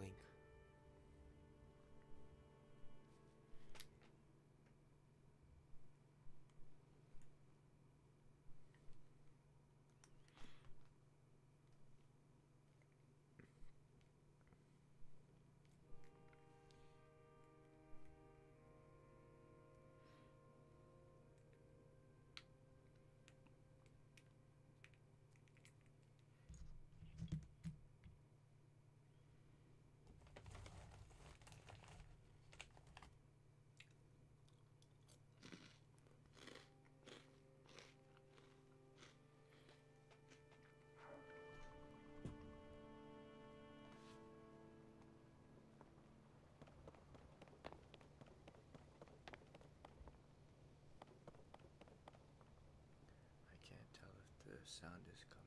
link. Sound is coming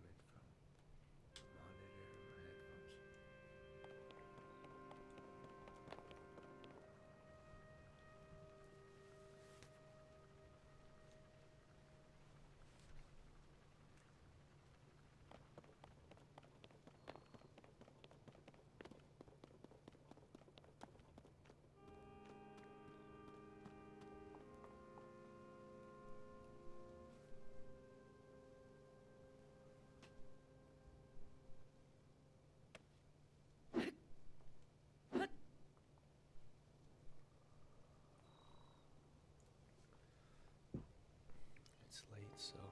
so.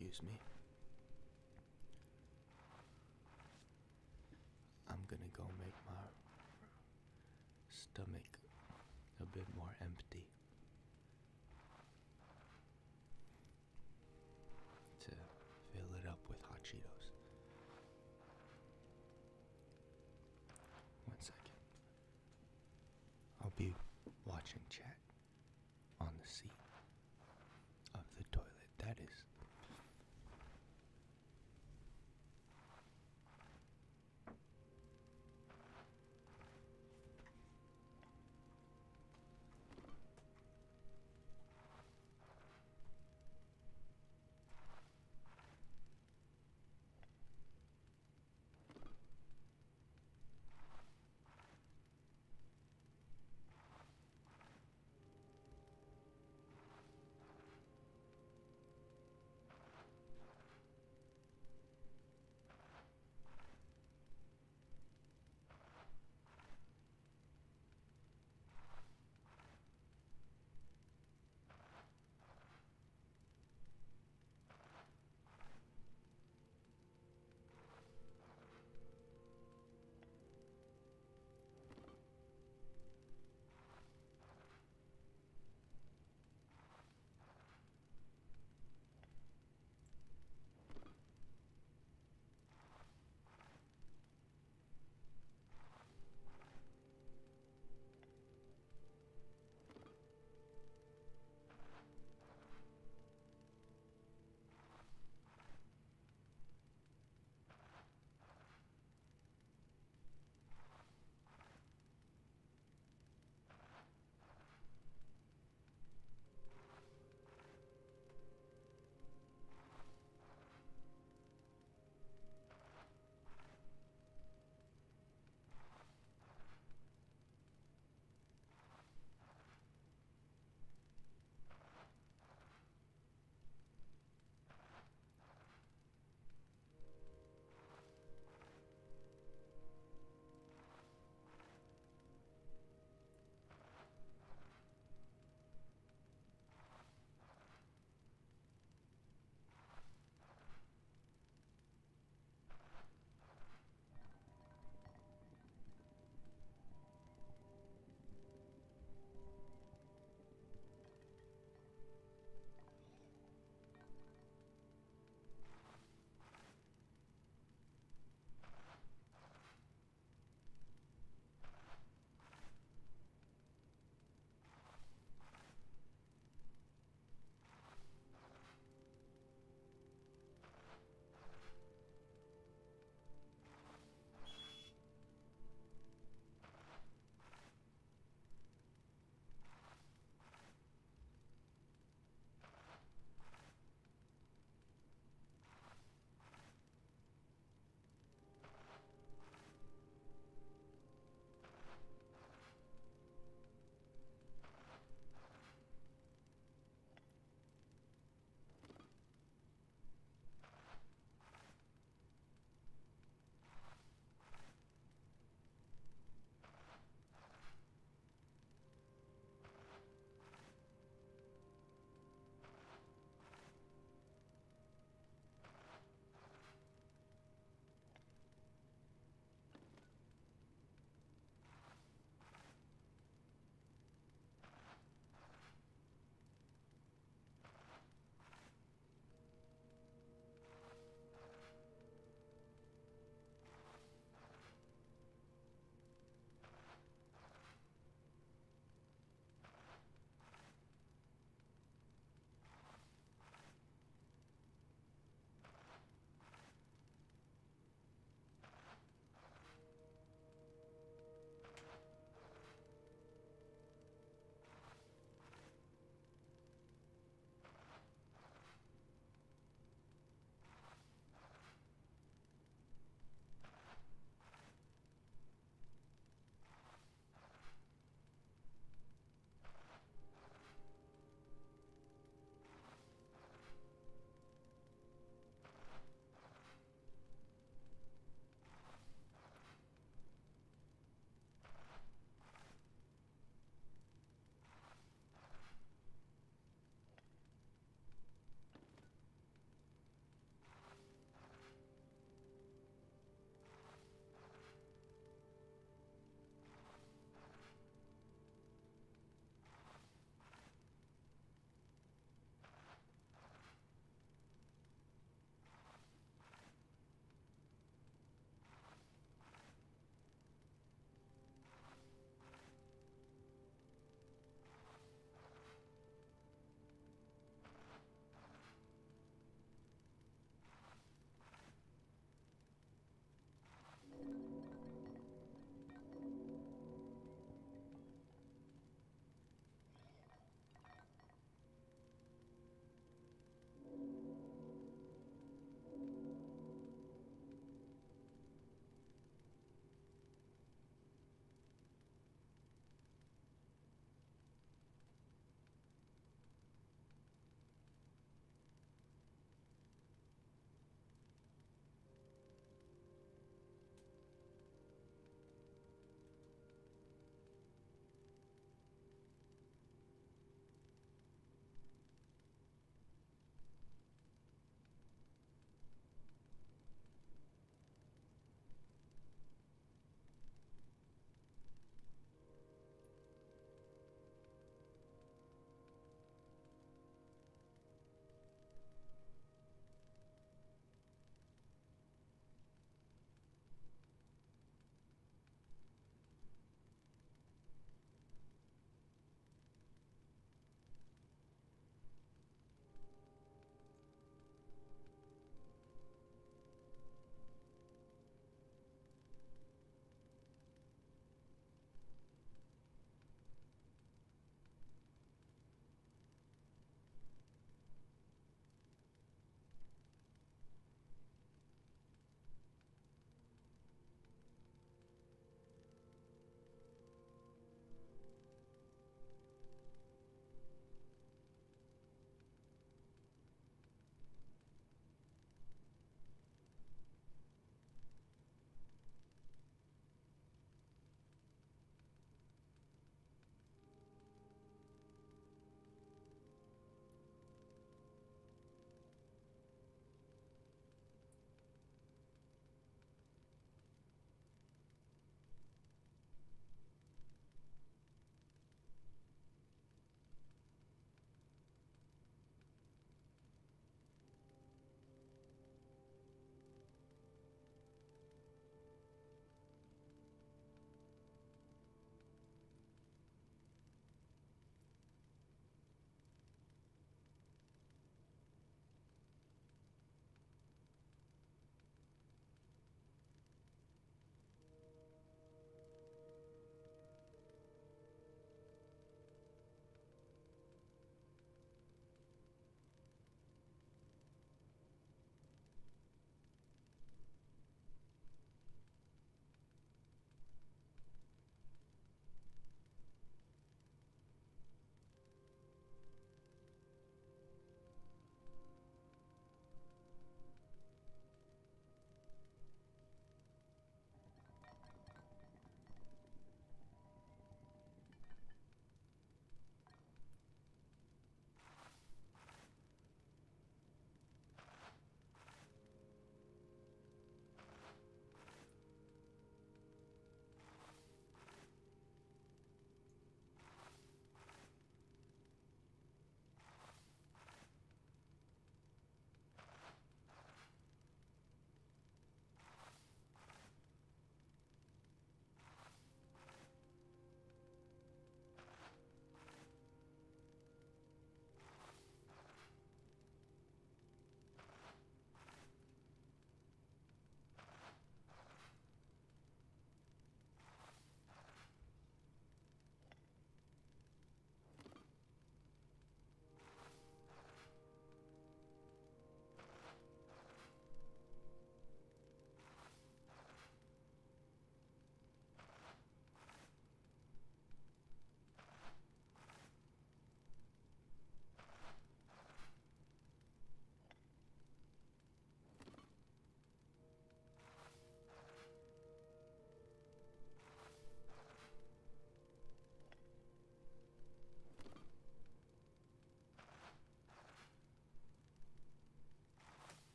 Excuse me. I'm gonna go make my stomach a bit more empty to fill it up with hot Cheetos. One second. I'll be watching chat on the seat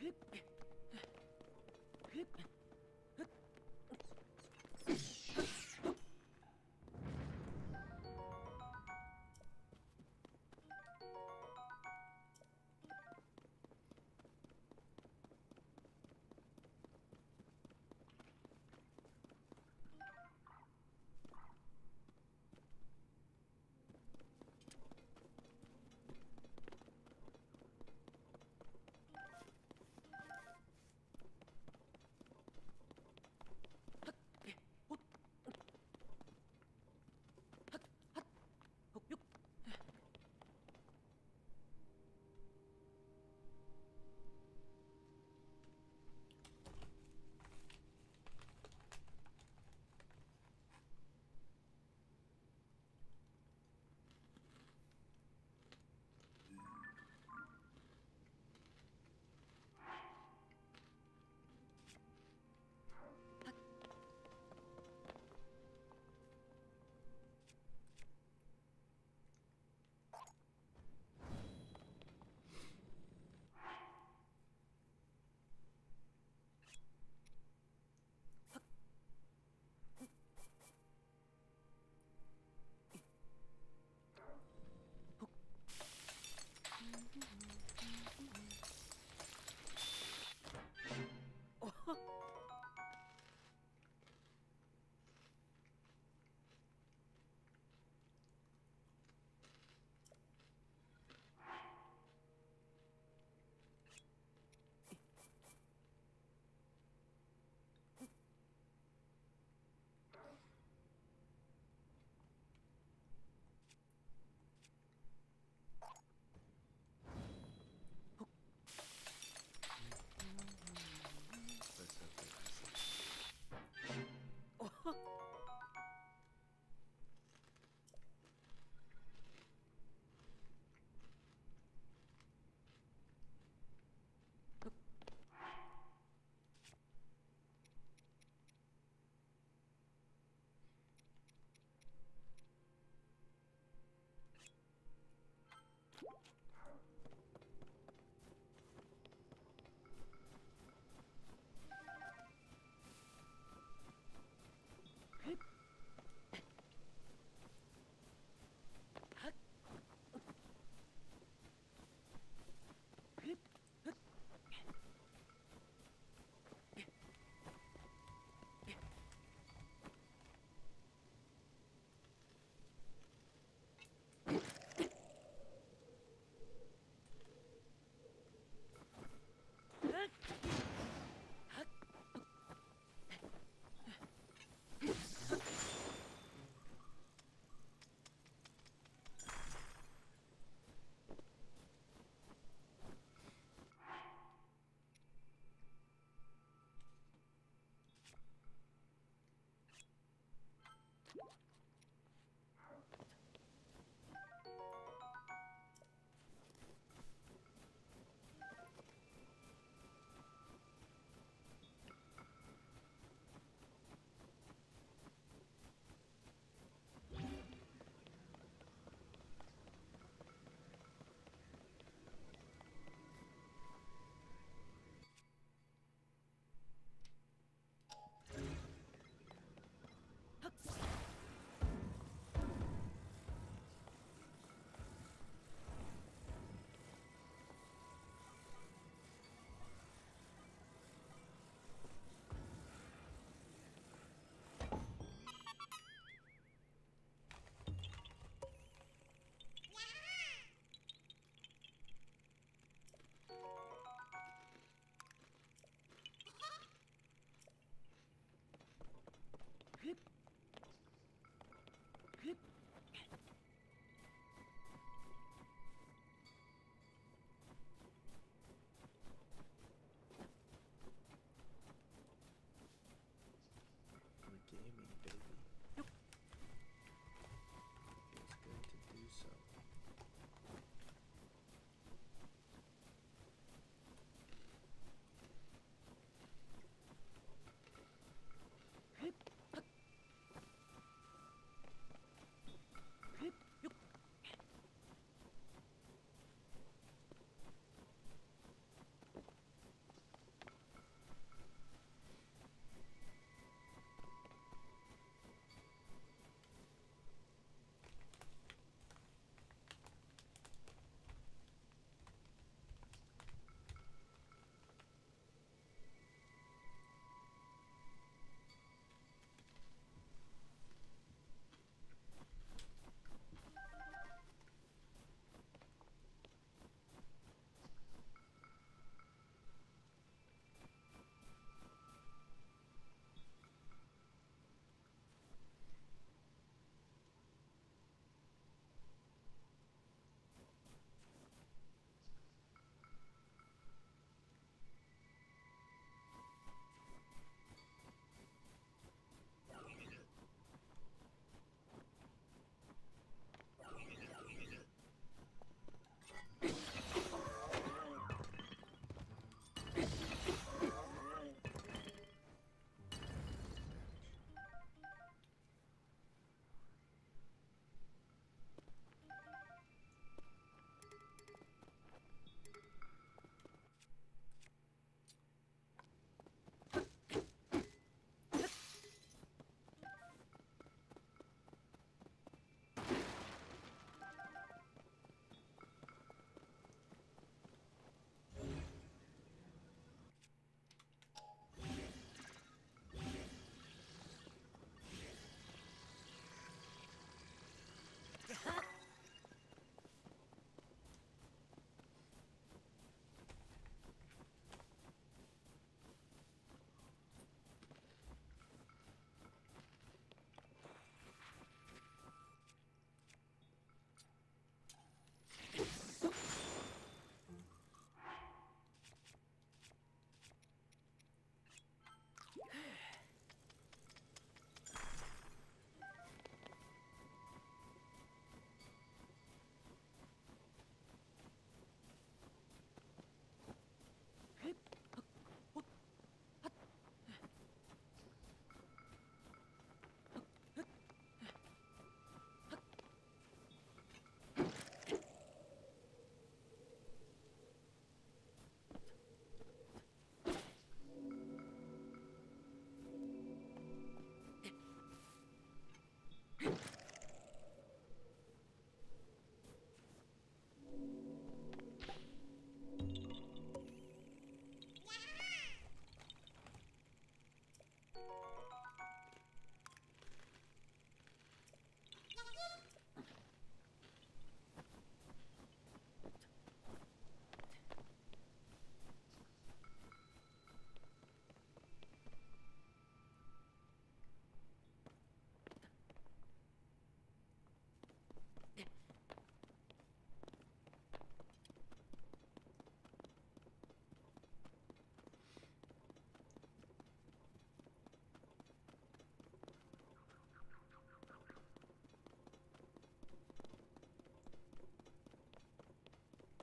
Hip. Hip.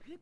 Glück.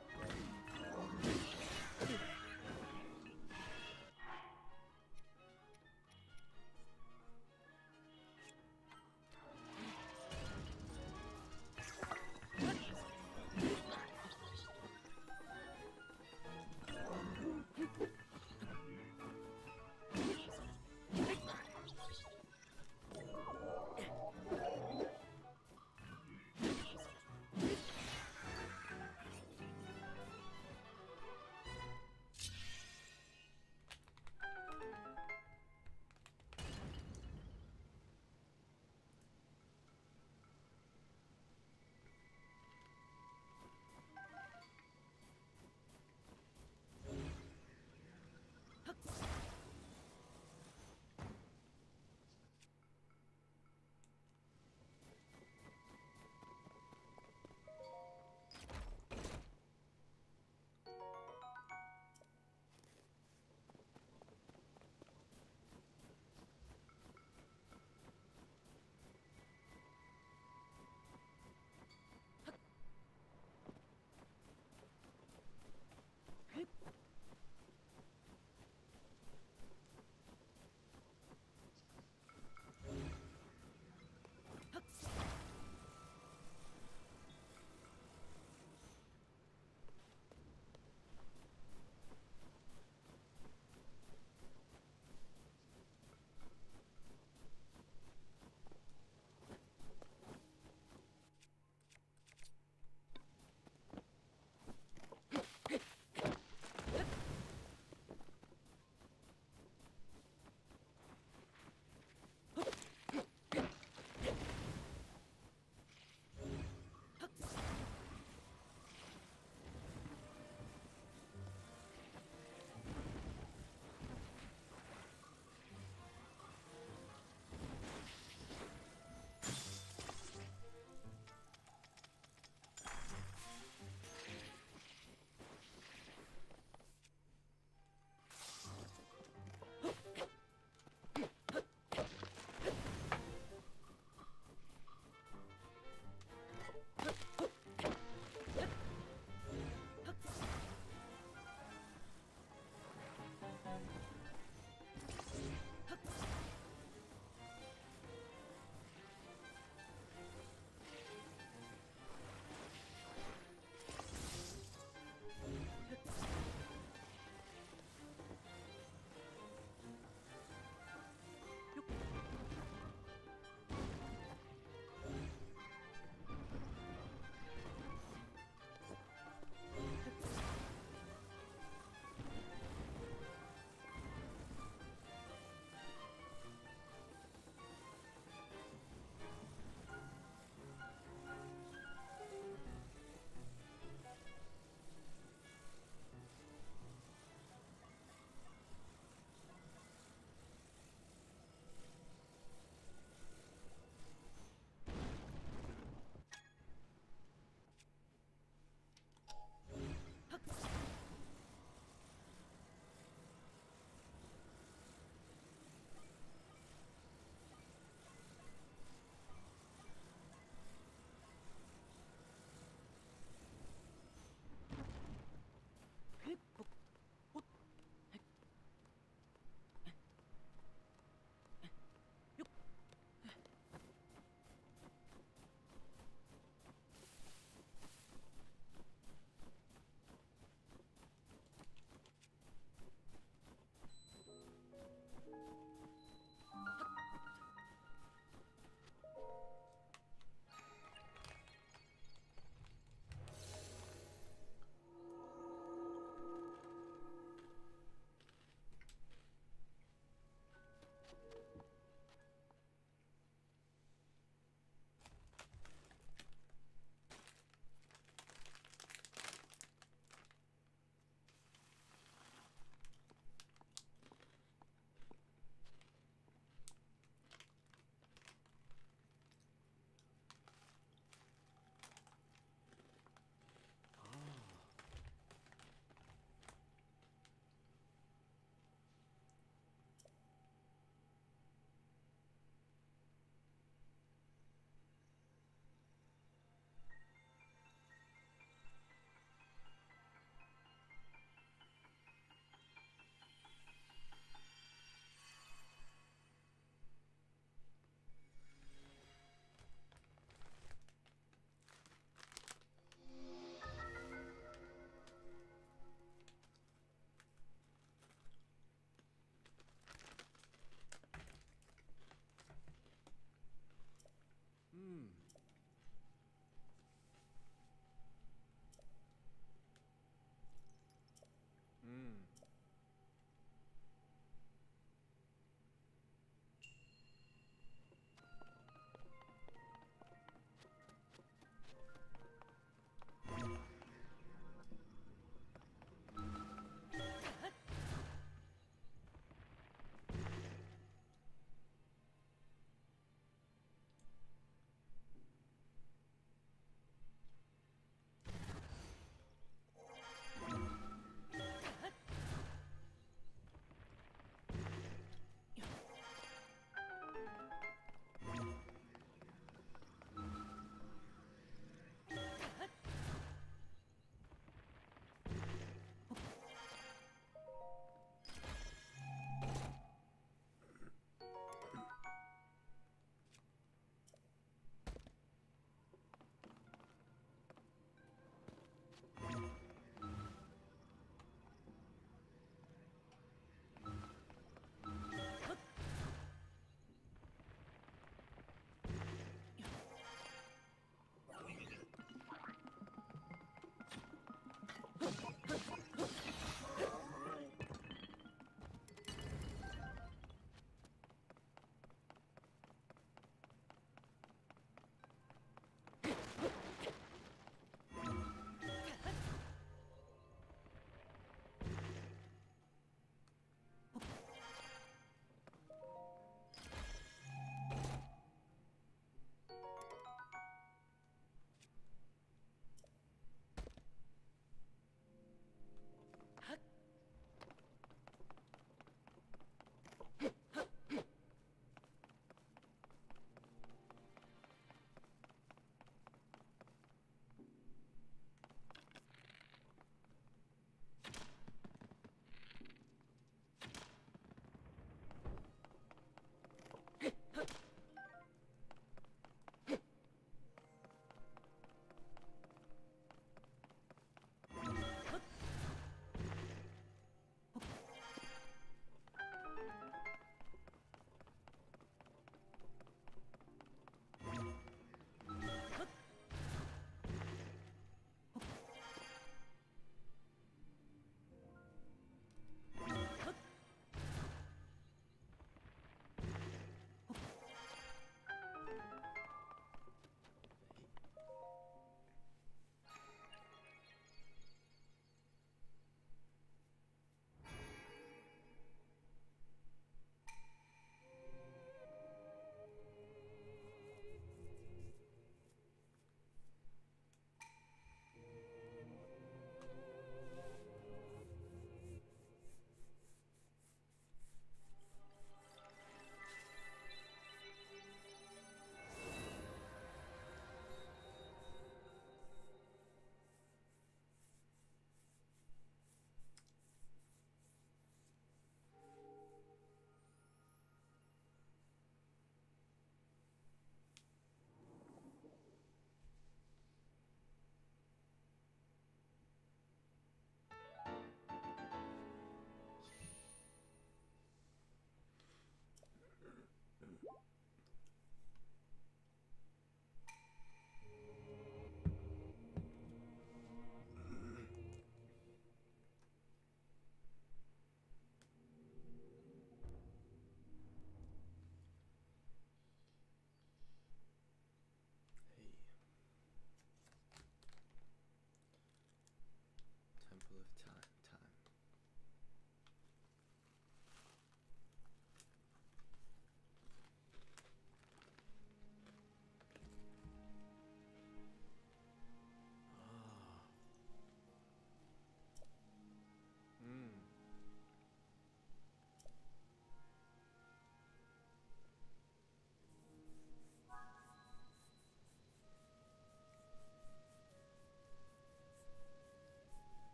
Huh.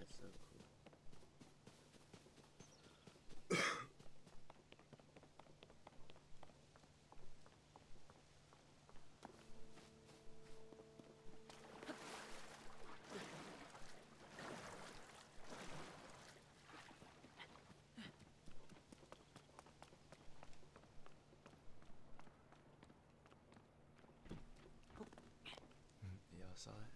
It's so cool. Mm, y'all saw it?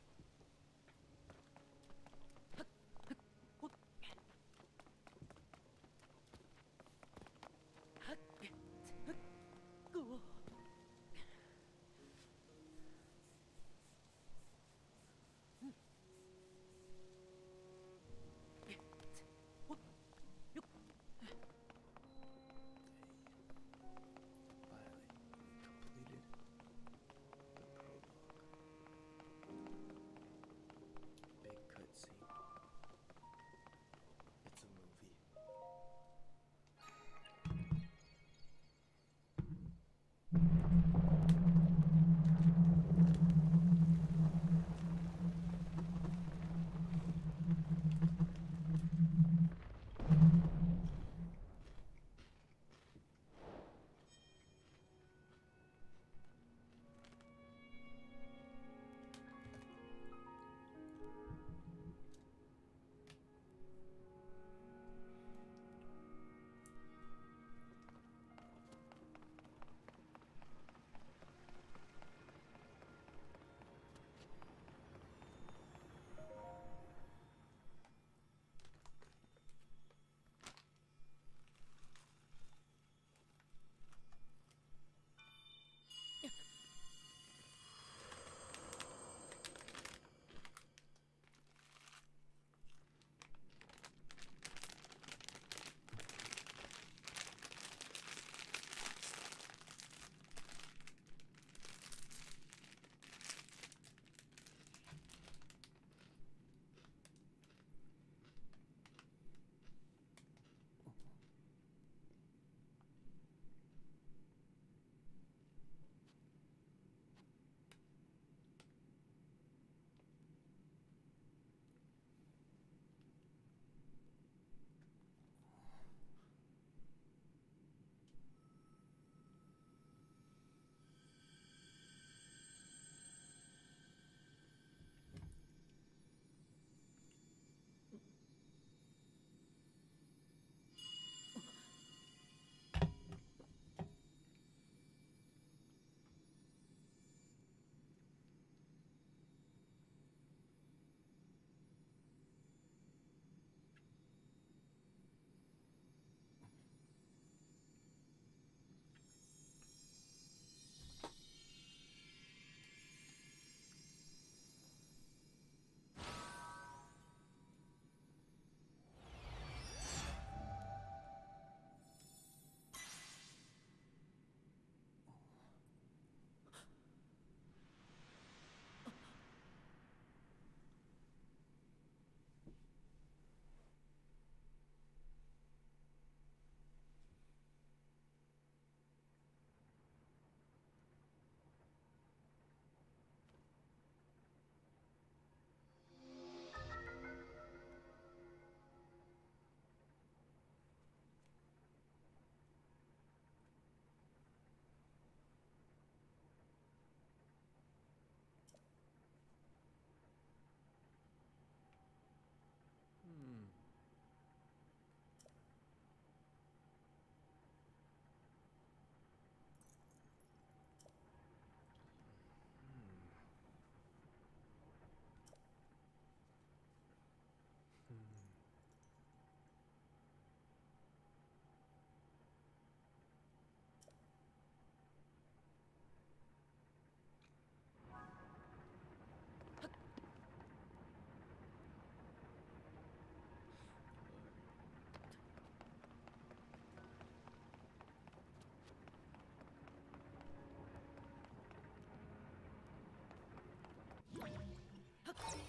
Okay.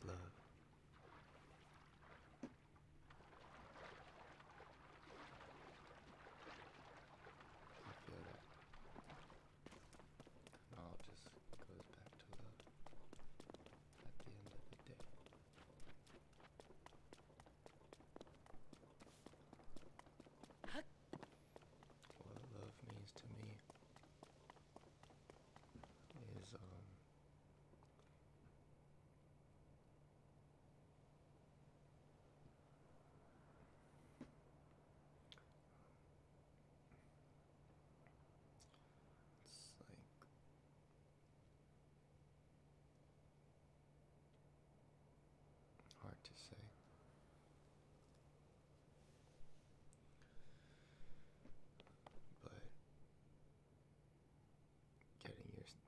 Main love. I feel that. And all just goes back to love at the end of the day. What love means to me is um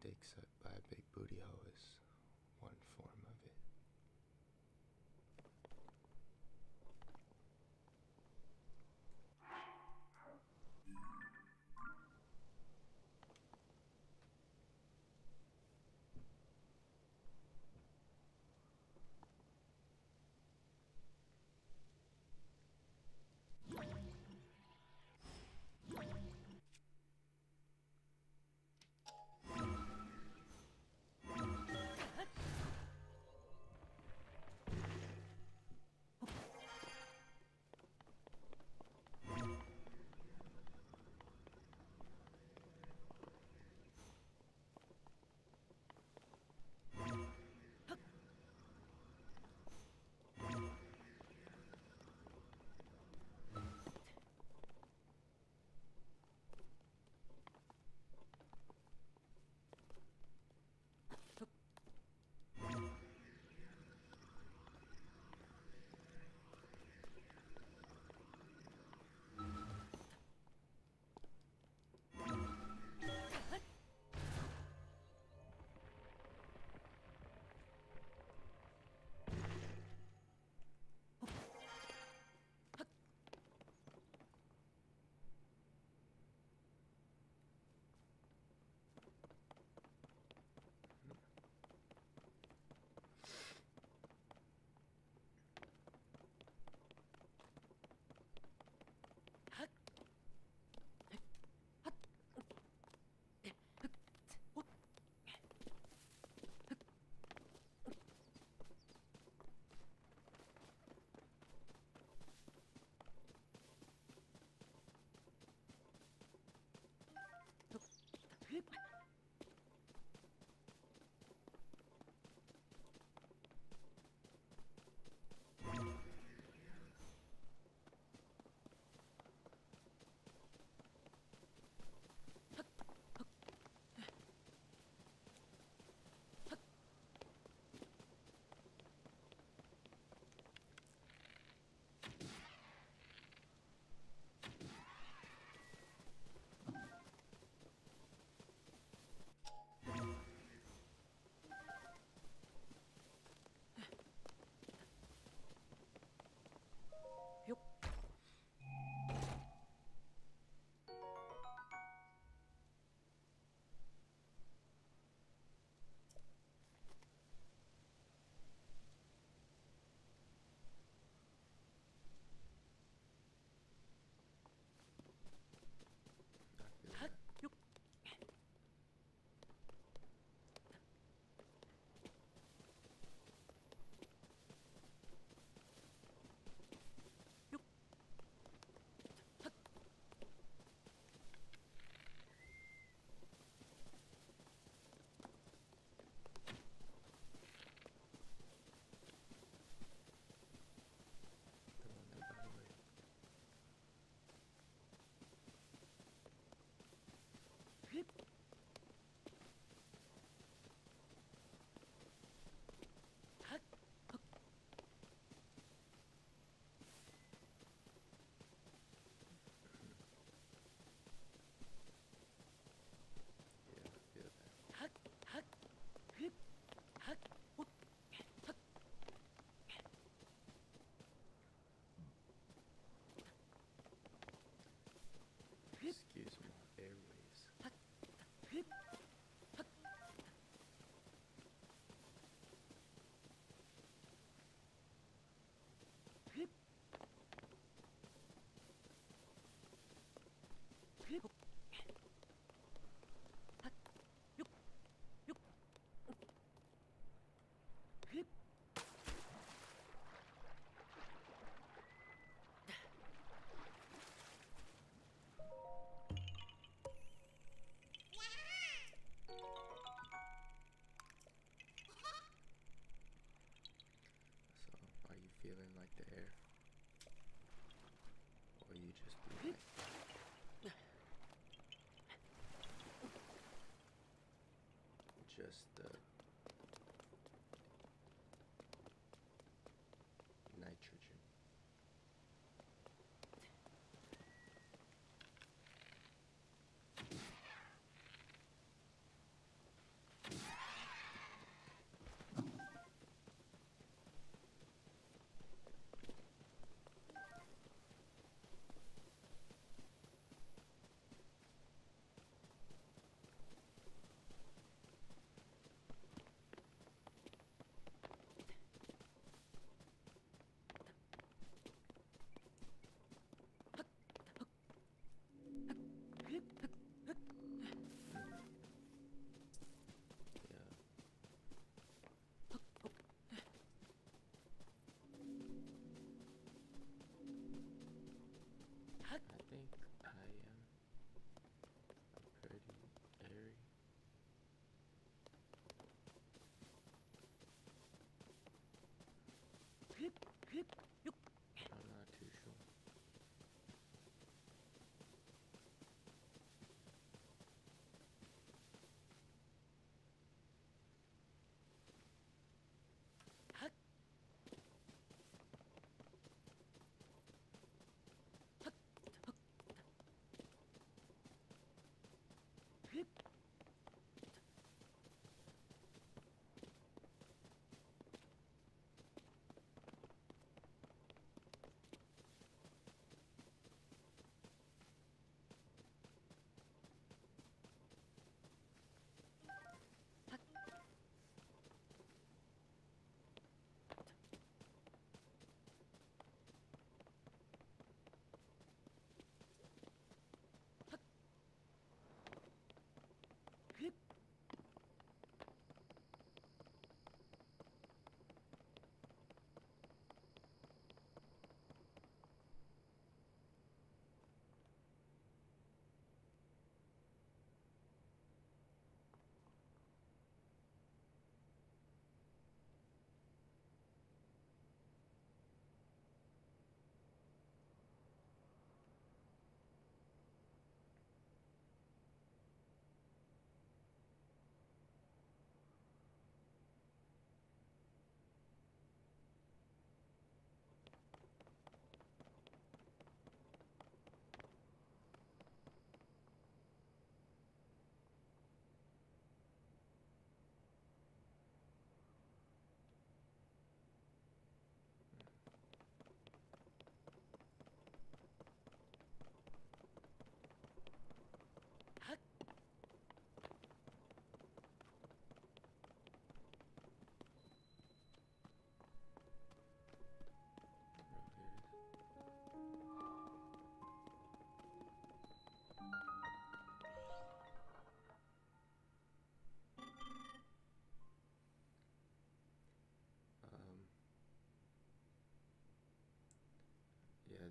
dick sucked just the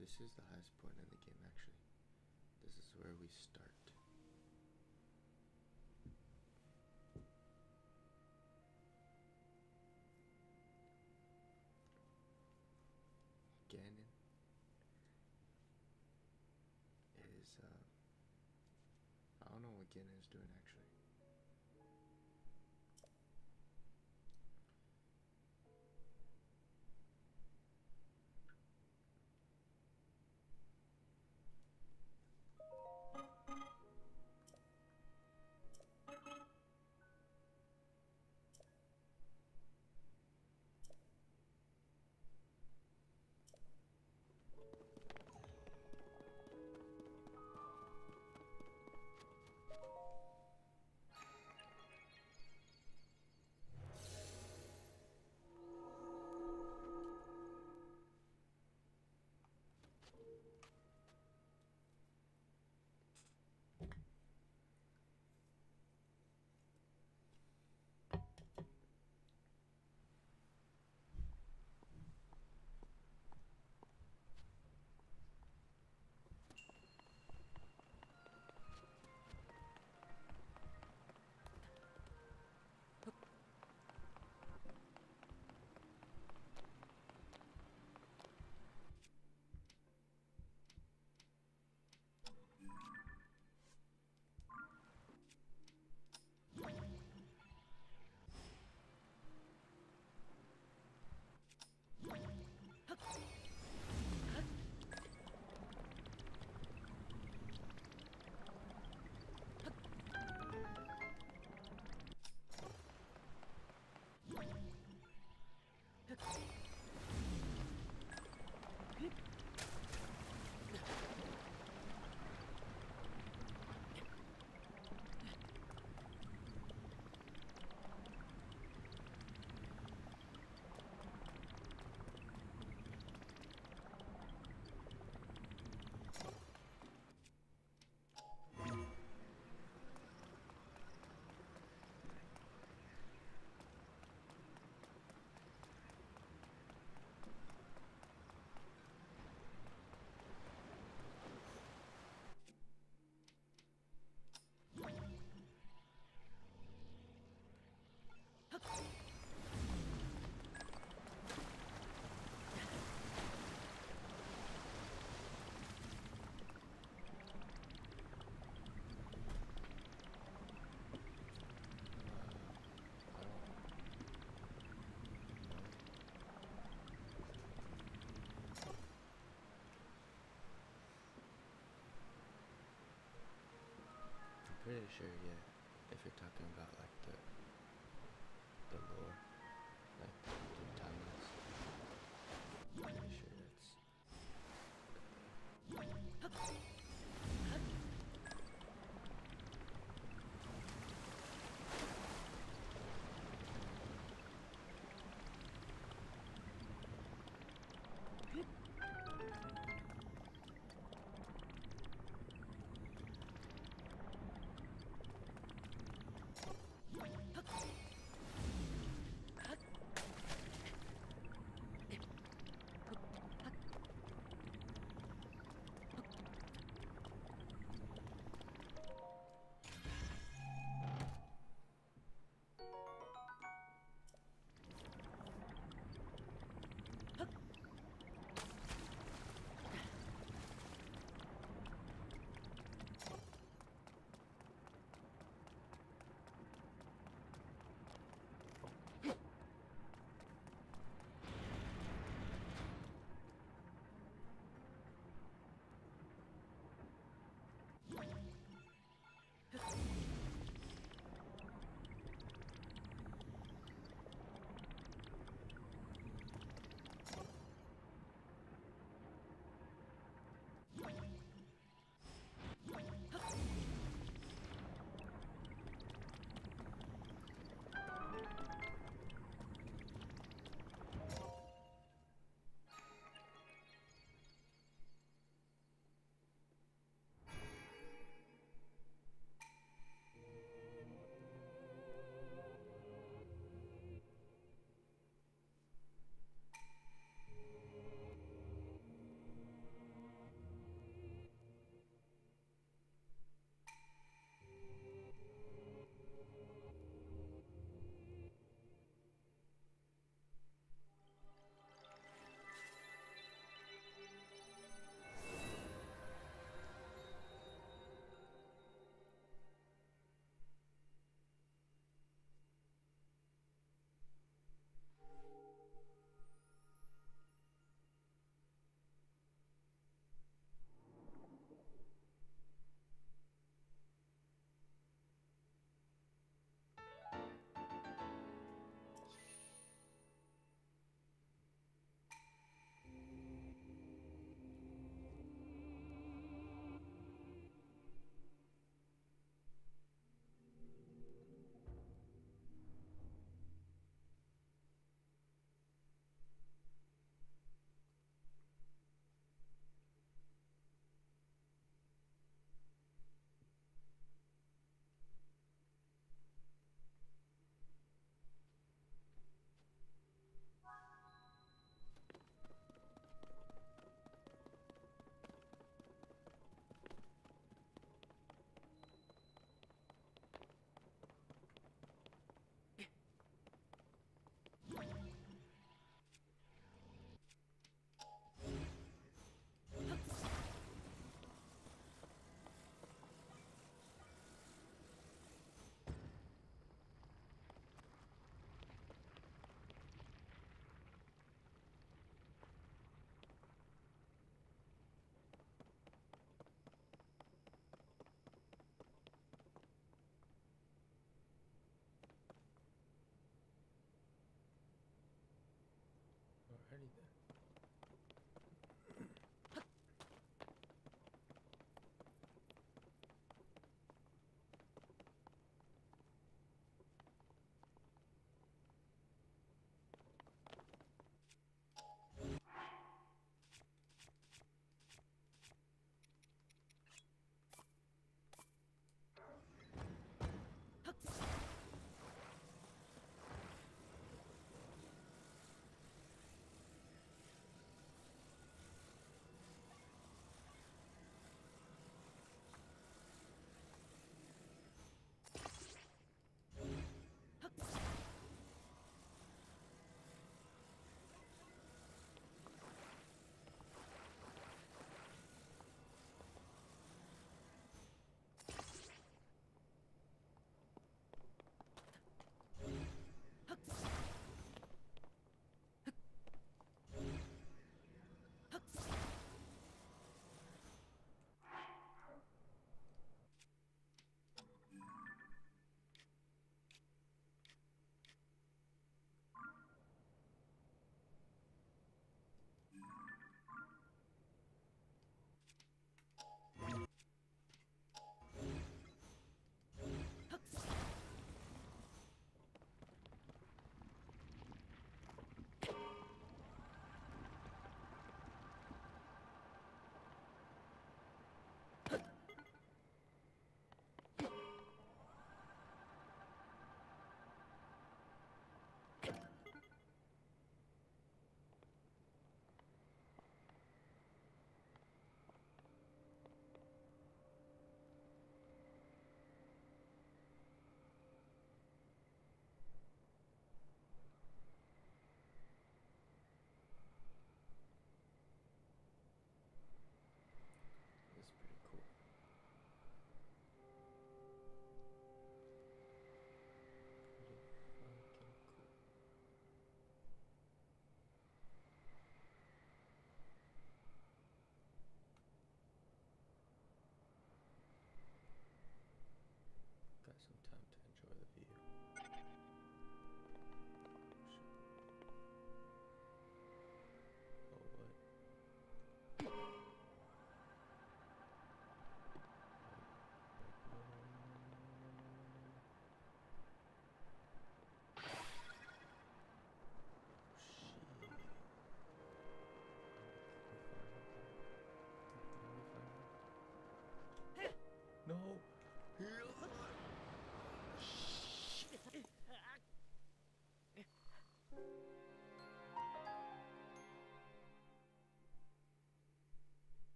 this is the highest point in the game, actually. This is where we start. Ganon is, uh, I don't know what Ganon is doing actually. pretty sure, yeah, if you're talking about like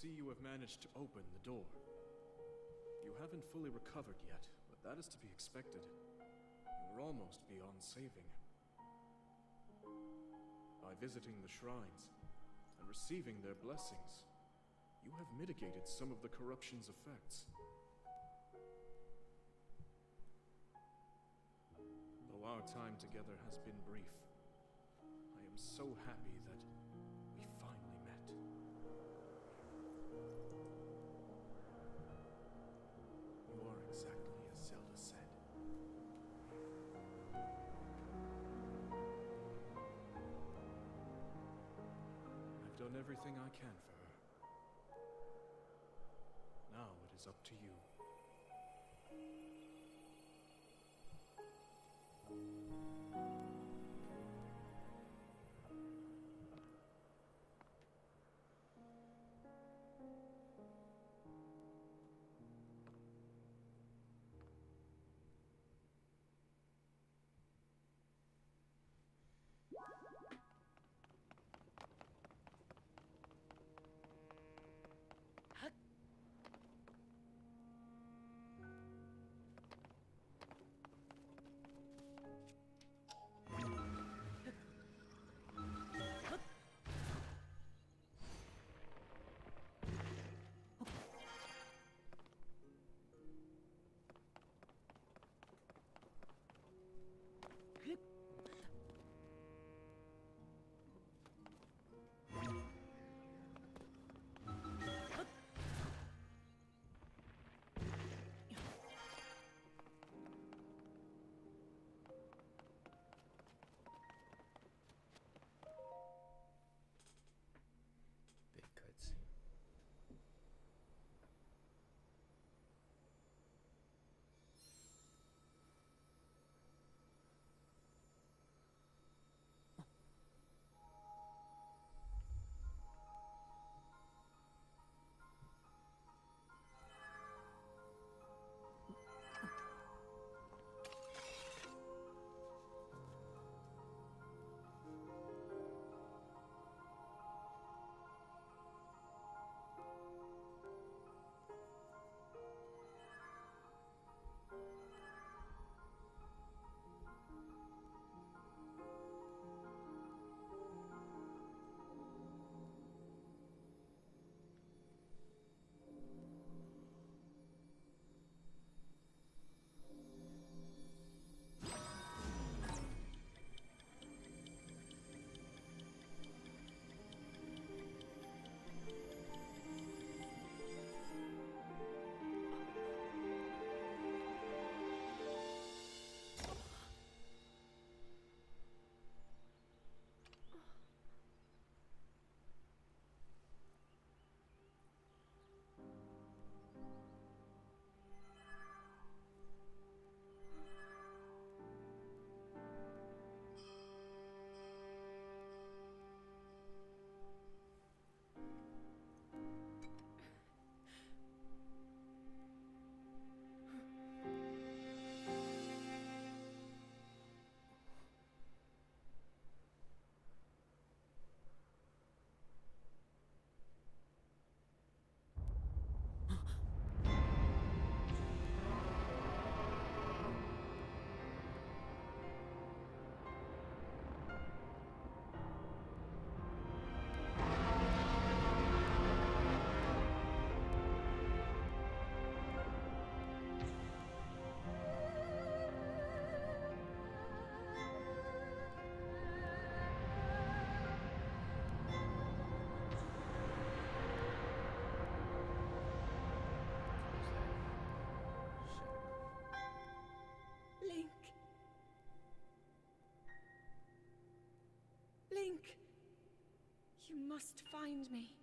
see you have managed to open the door. You haven't fully recovered yet, but that is to be expected. You were almost beyond saving. By visiting the shrines and receiving their blessings, you have mitigated some of the corruption's effects. Though our time together has been brief, I am so happy everything I can for her. Now it is up to you. Think. You must find me.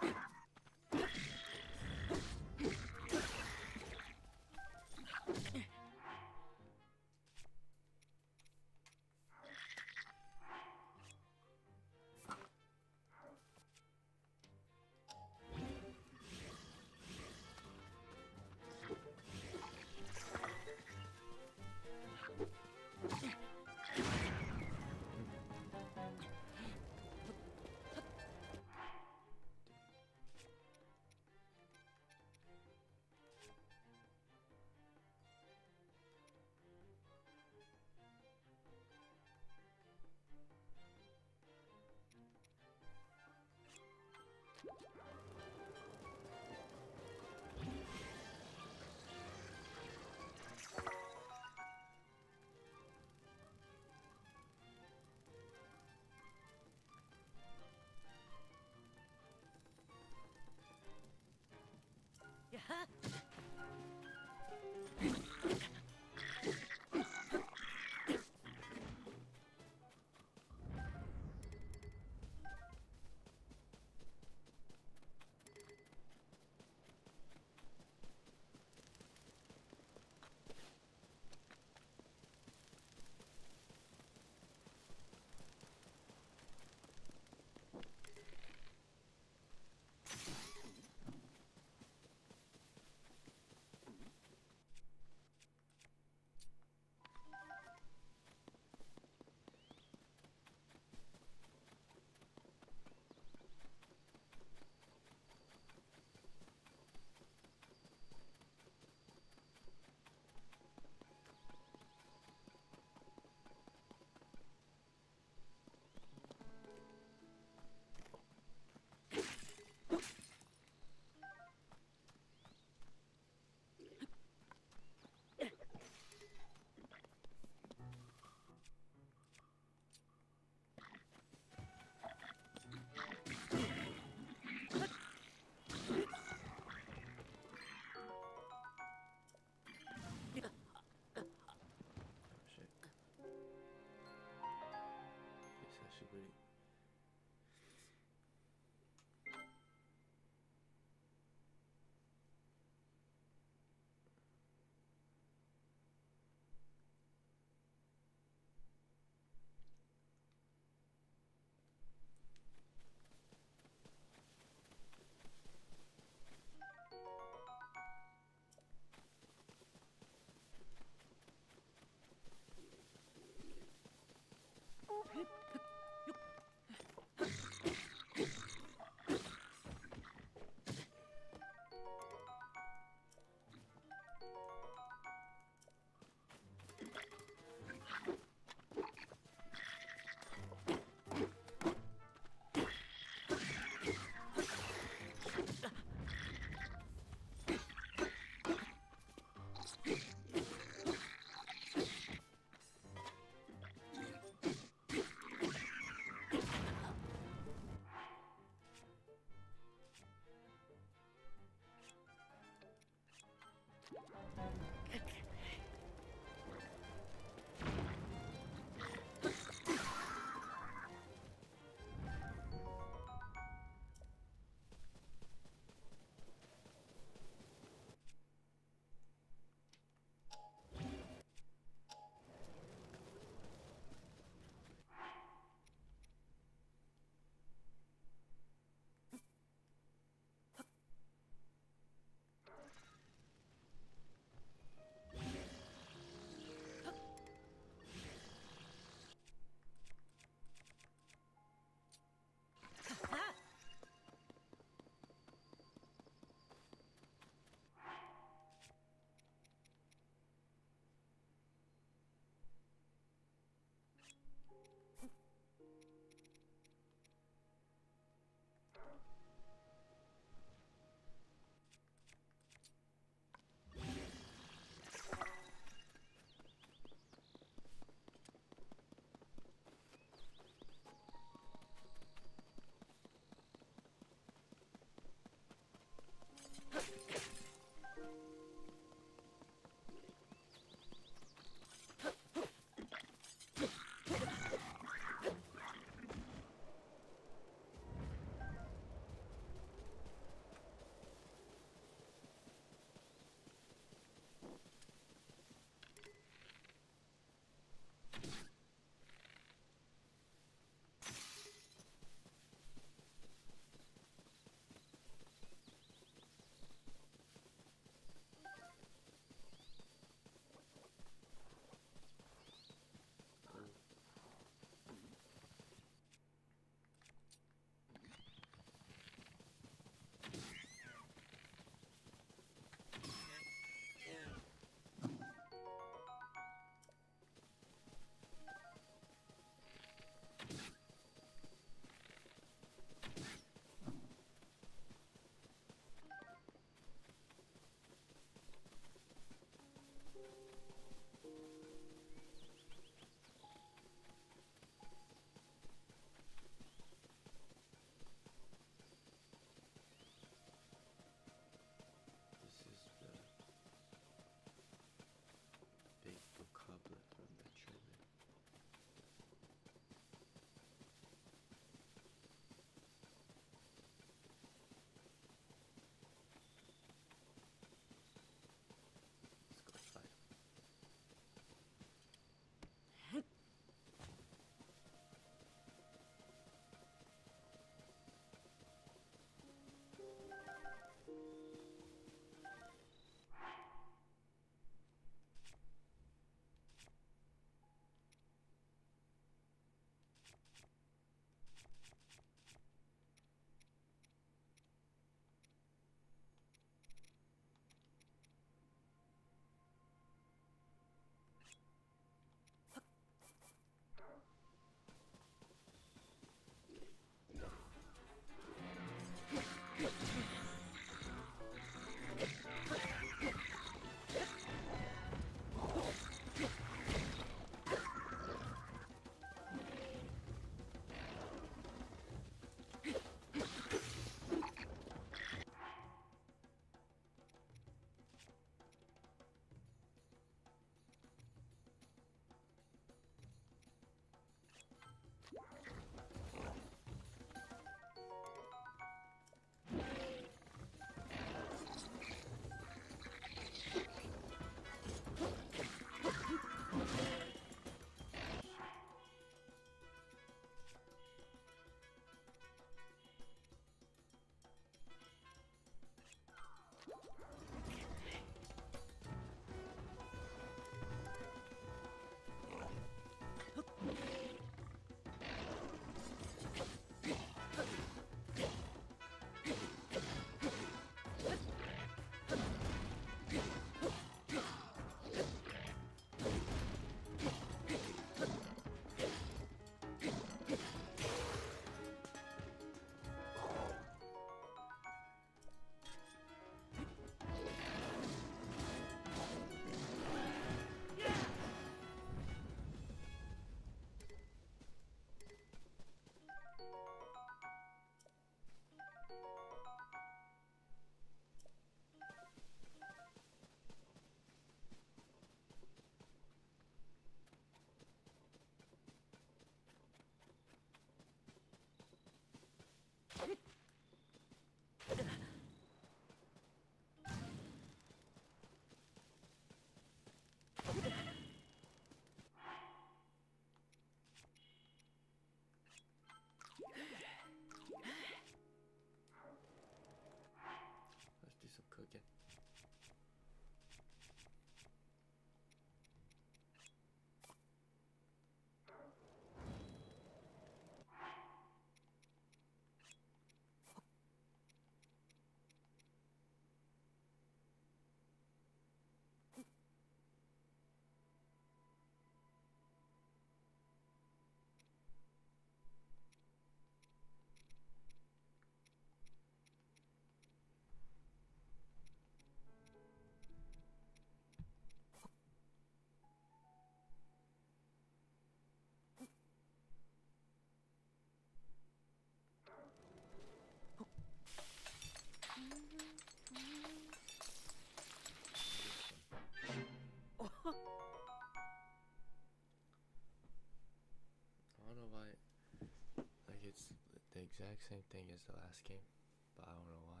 Exact same thing as the last game, but I don't know why.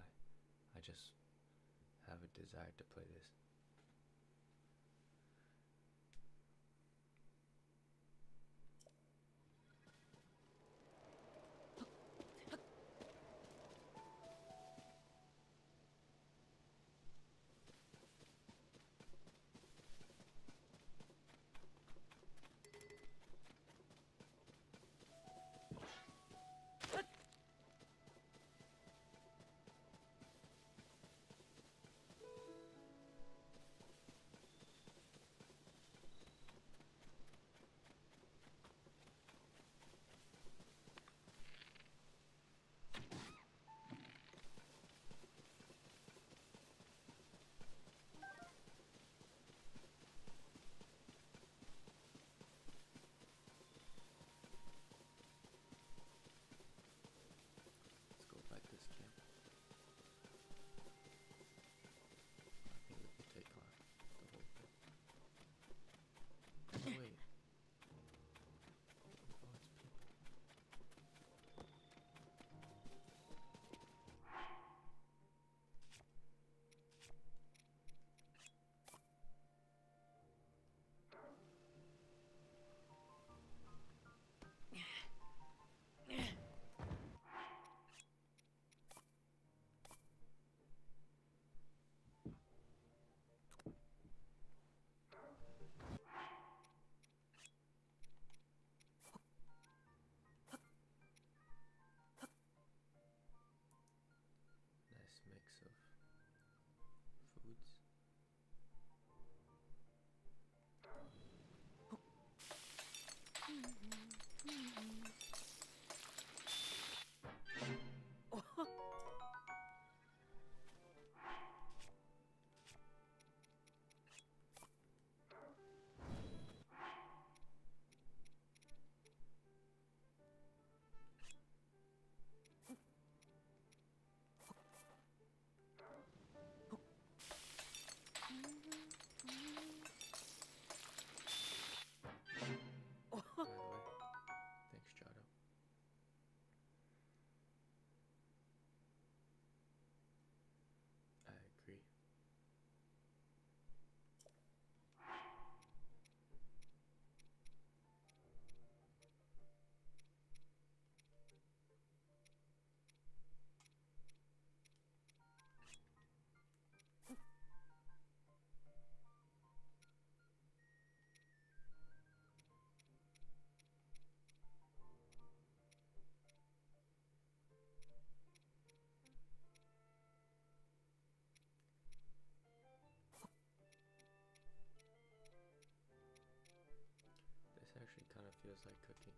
I just have a desire to play this. Kind like cooking.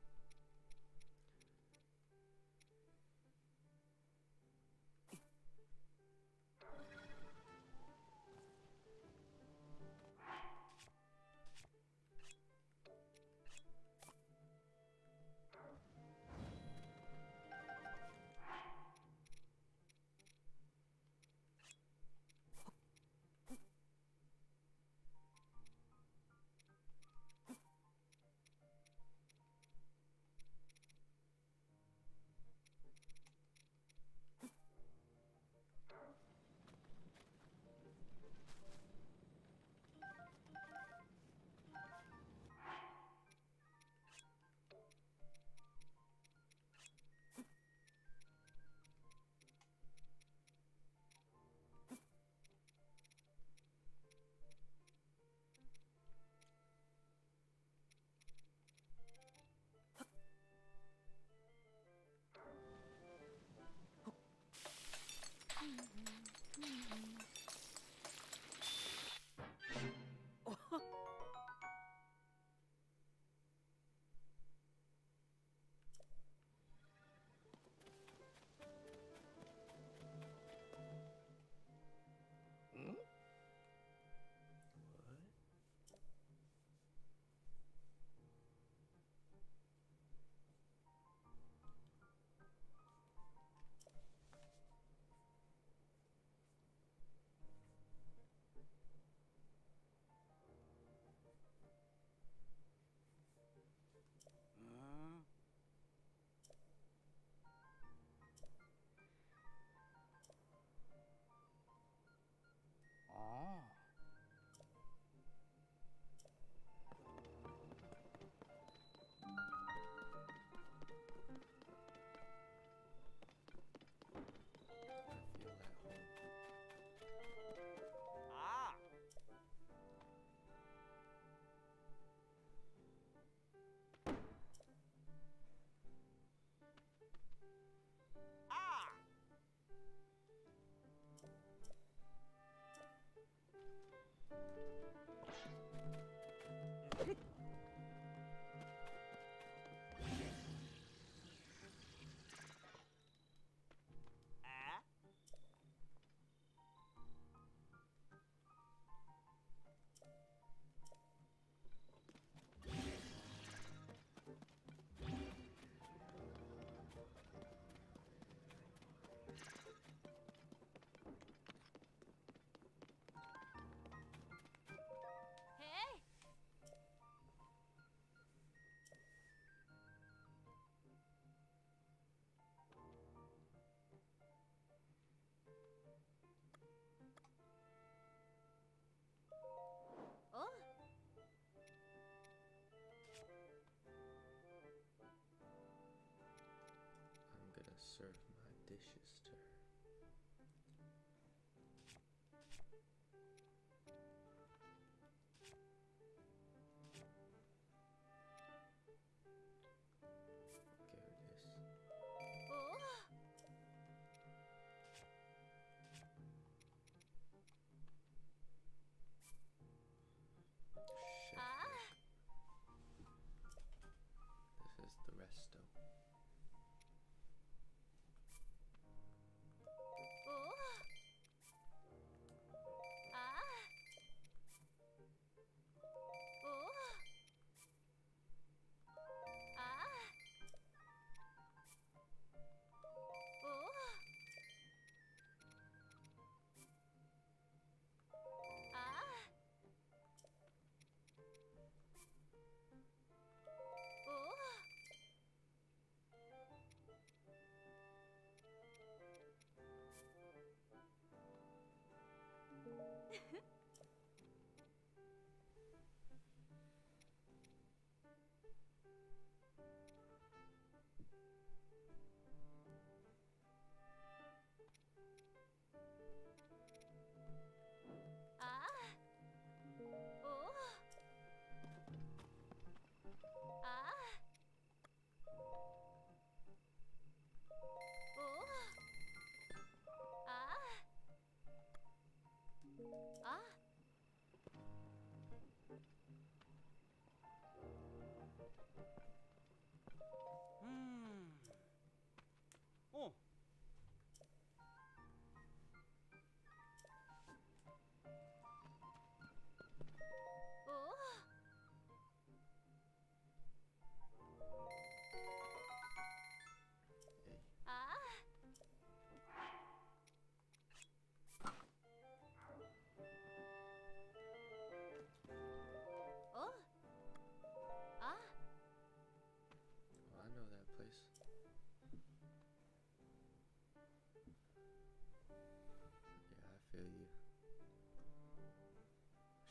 Serve my dishes to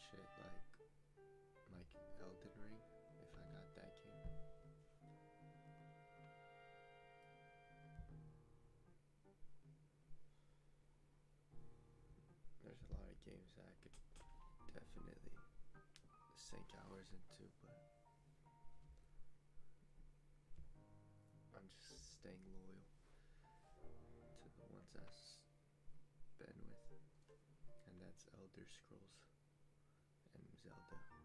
Shit, like, like Elden Ring, if I got that game. There's a lot of games that I could definitely sink hours into, but I'm just staying loyal to the ones I've been with, and that's Elder Scrolls and Zelda.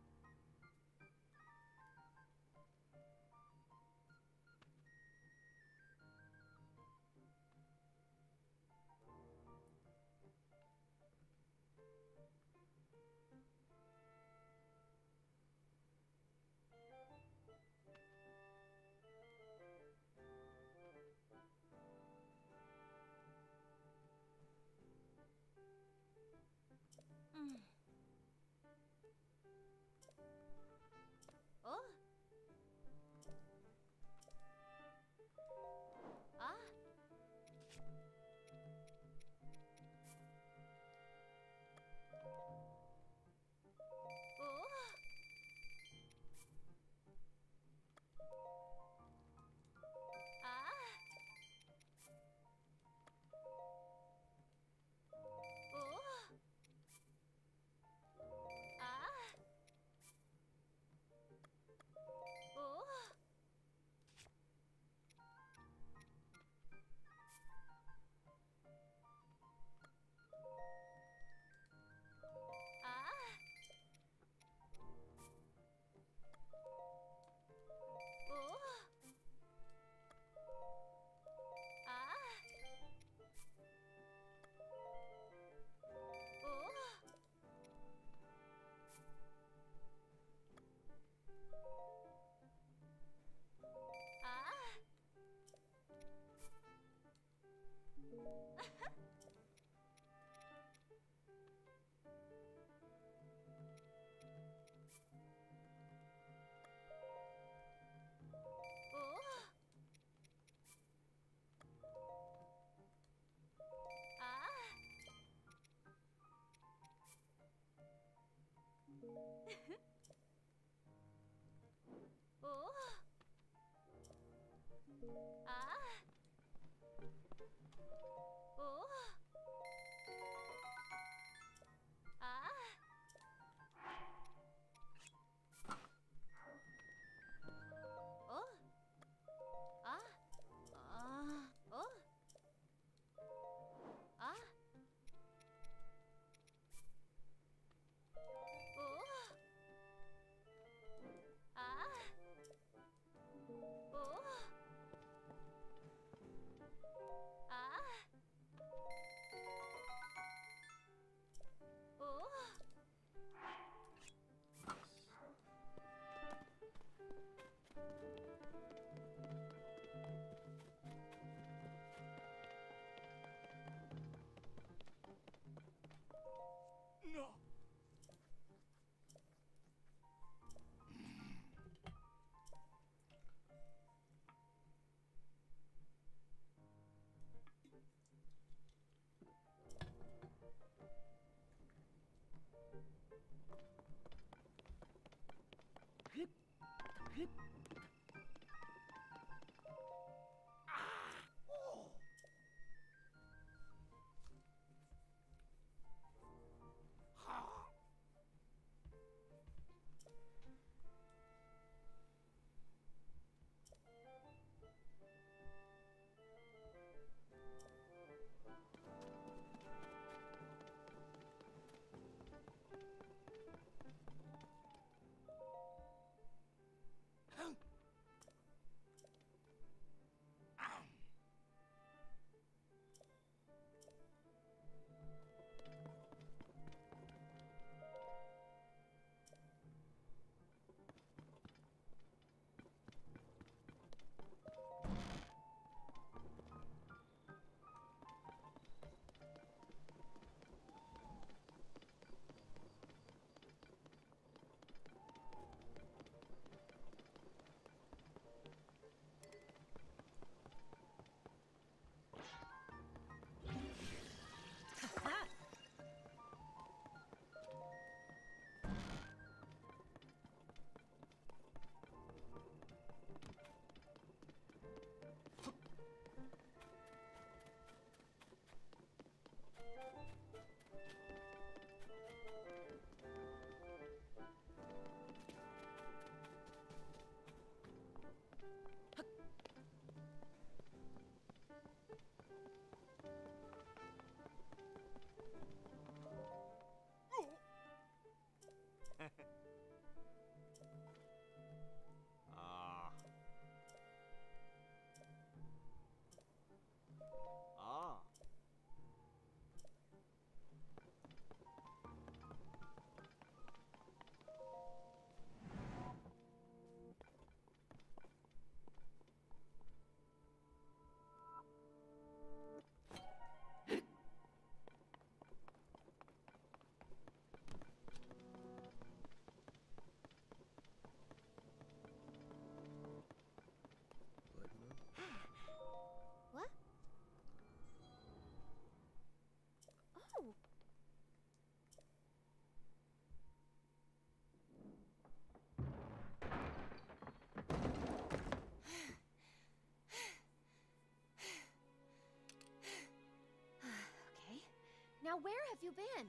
Now where have you been?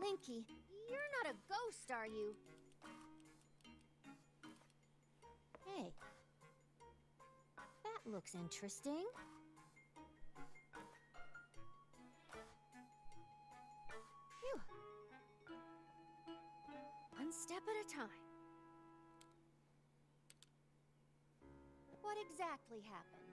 Linky, you're not a ghost, are you? Hey, that looks interesting. Phew. One step at a time. What exactly happened?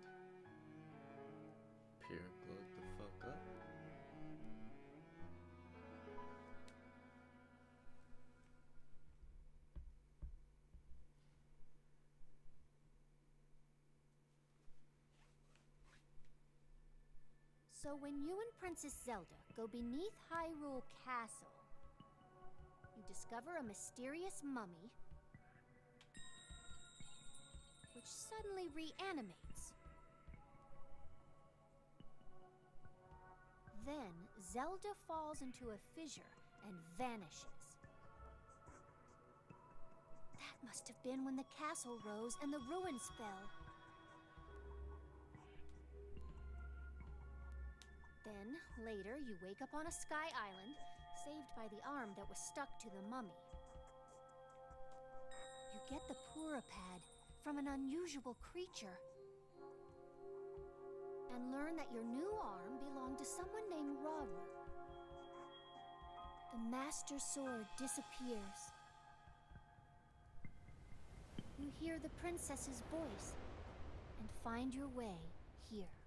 So when you and Princess Zelda go beneath Hyrule Castle, you discover a mysterious mummy which suddenly reanimates. Then Zelda falls into a fissure and vanishes. That must have been when the castle rose and the ruins fell. Then, later, you wake up on a sky island, saved by the arm that was stuck to the mummy. You get the Purah Pad from an unusual creature. And learn that your new arm belonged to someone named Rauru. The Master Sword disappears. You hear the princess's voice and find your way here.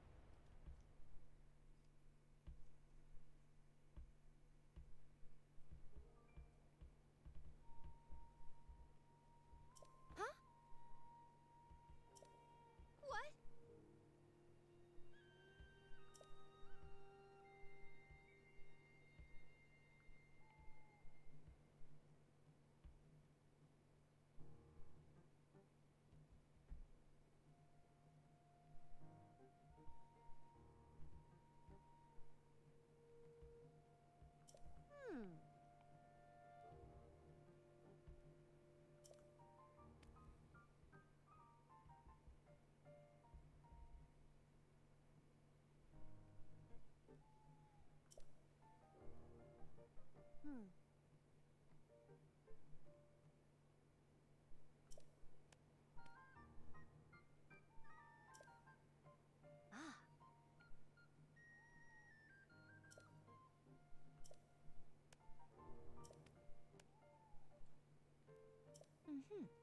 Yes.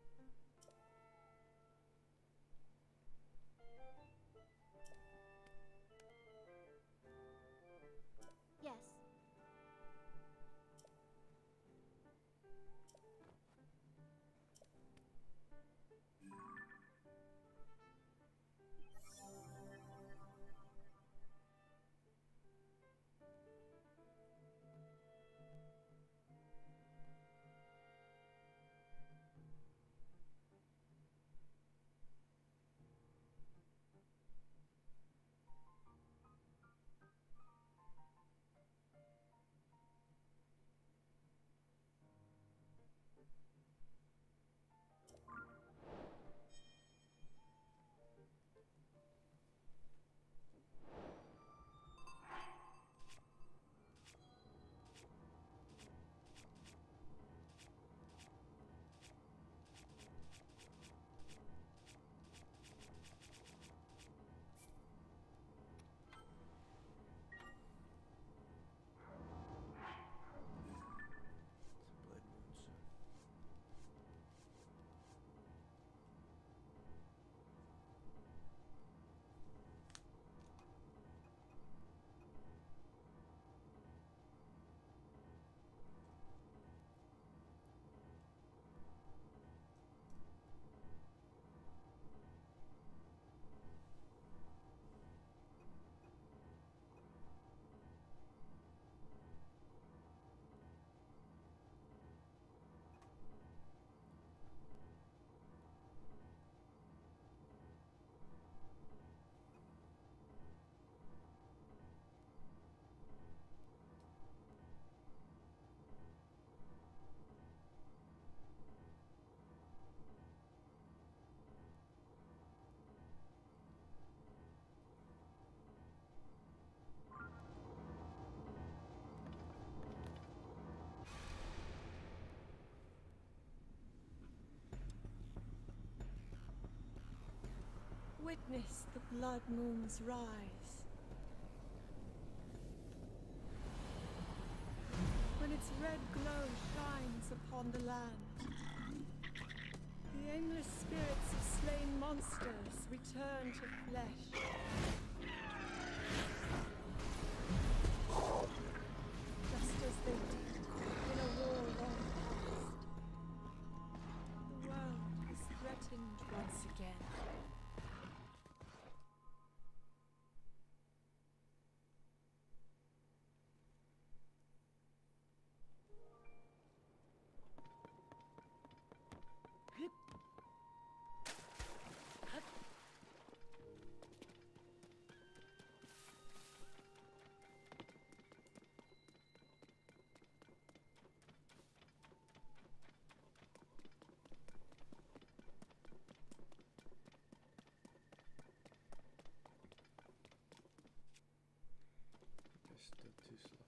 Witness the blood moon's rise. When its red glow shines upon the land, the aimless spirits of slain monsters return to flesh. There's still two slots. go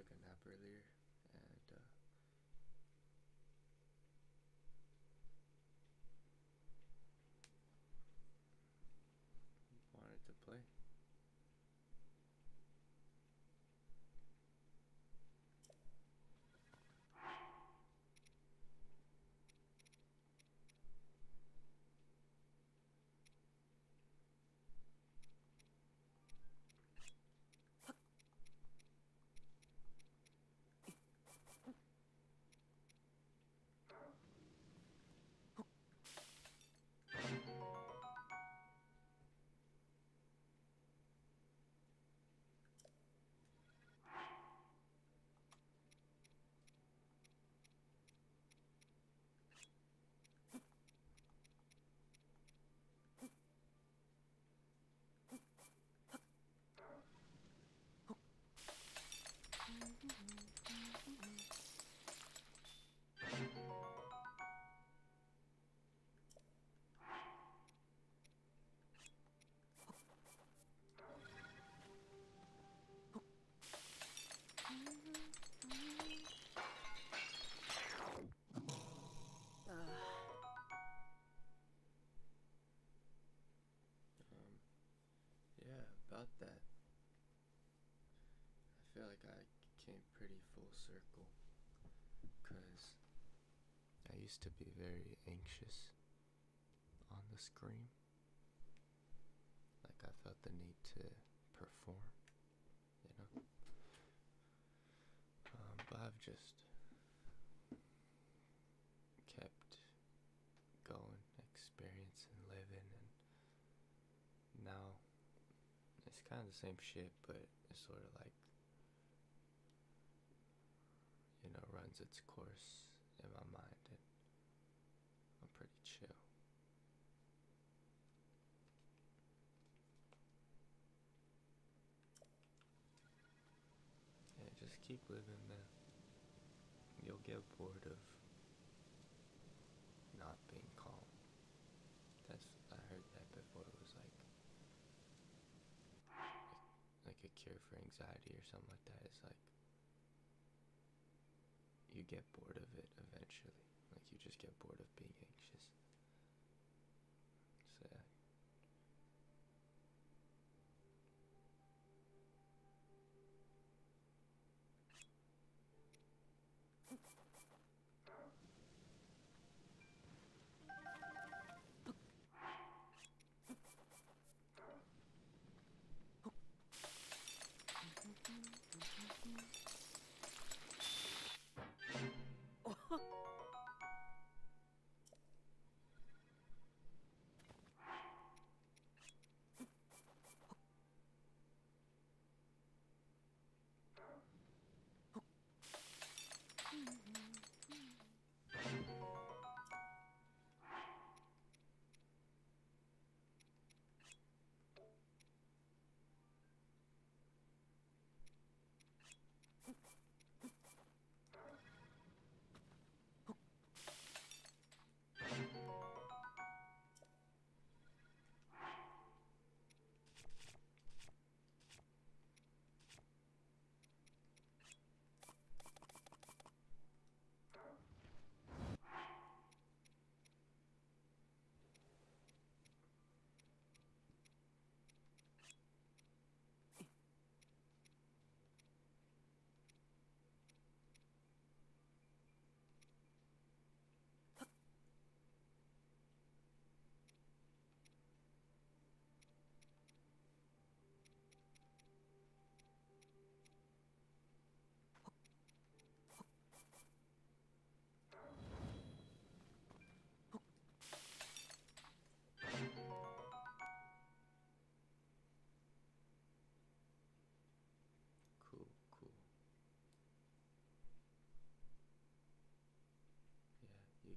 Took a nap earlier used to be very anxious on the screen. Like I felt the need to perform, you know? Um, but I've just kept going, experiencing, living, and now it's kind of the same shit, but it's sort of like you know runs its course in my mind, and I'm pretty chill. Yeah, just keep living, man. You'll get bored of not being calm. That's I heard that before. It was like like a cure for anxiety or something like that. It's like you get bored of it eventually. Like you just get bored of being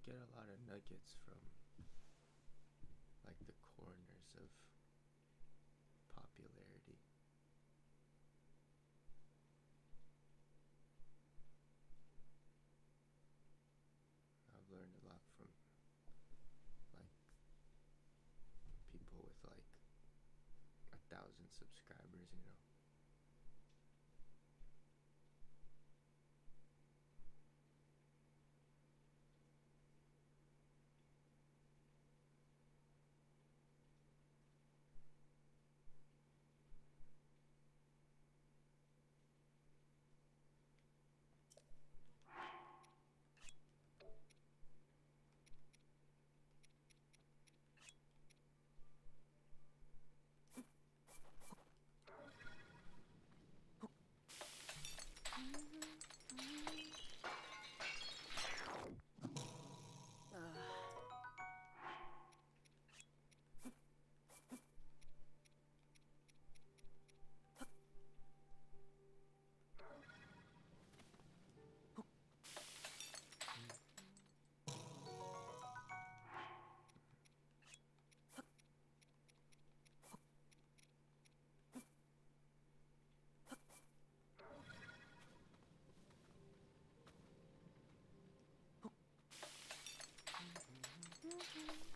get a lot of nuggets from like the corners of popularity. I've learned a lot from like people with like a thousand subscribers, you know. Mm-hmm.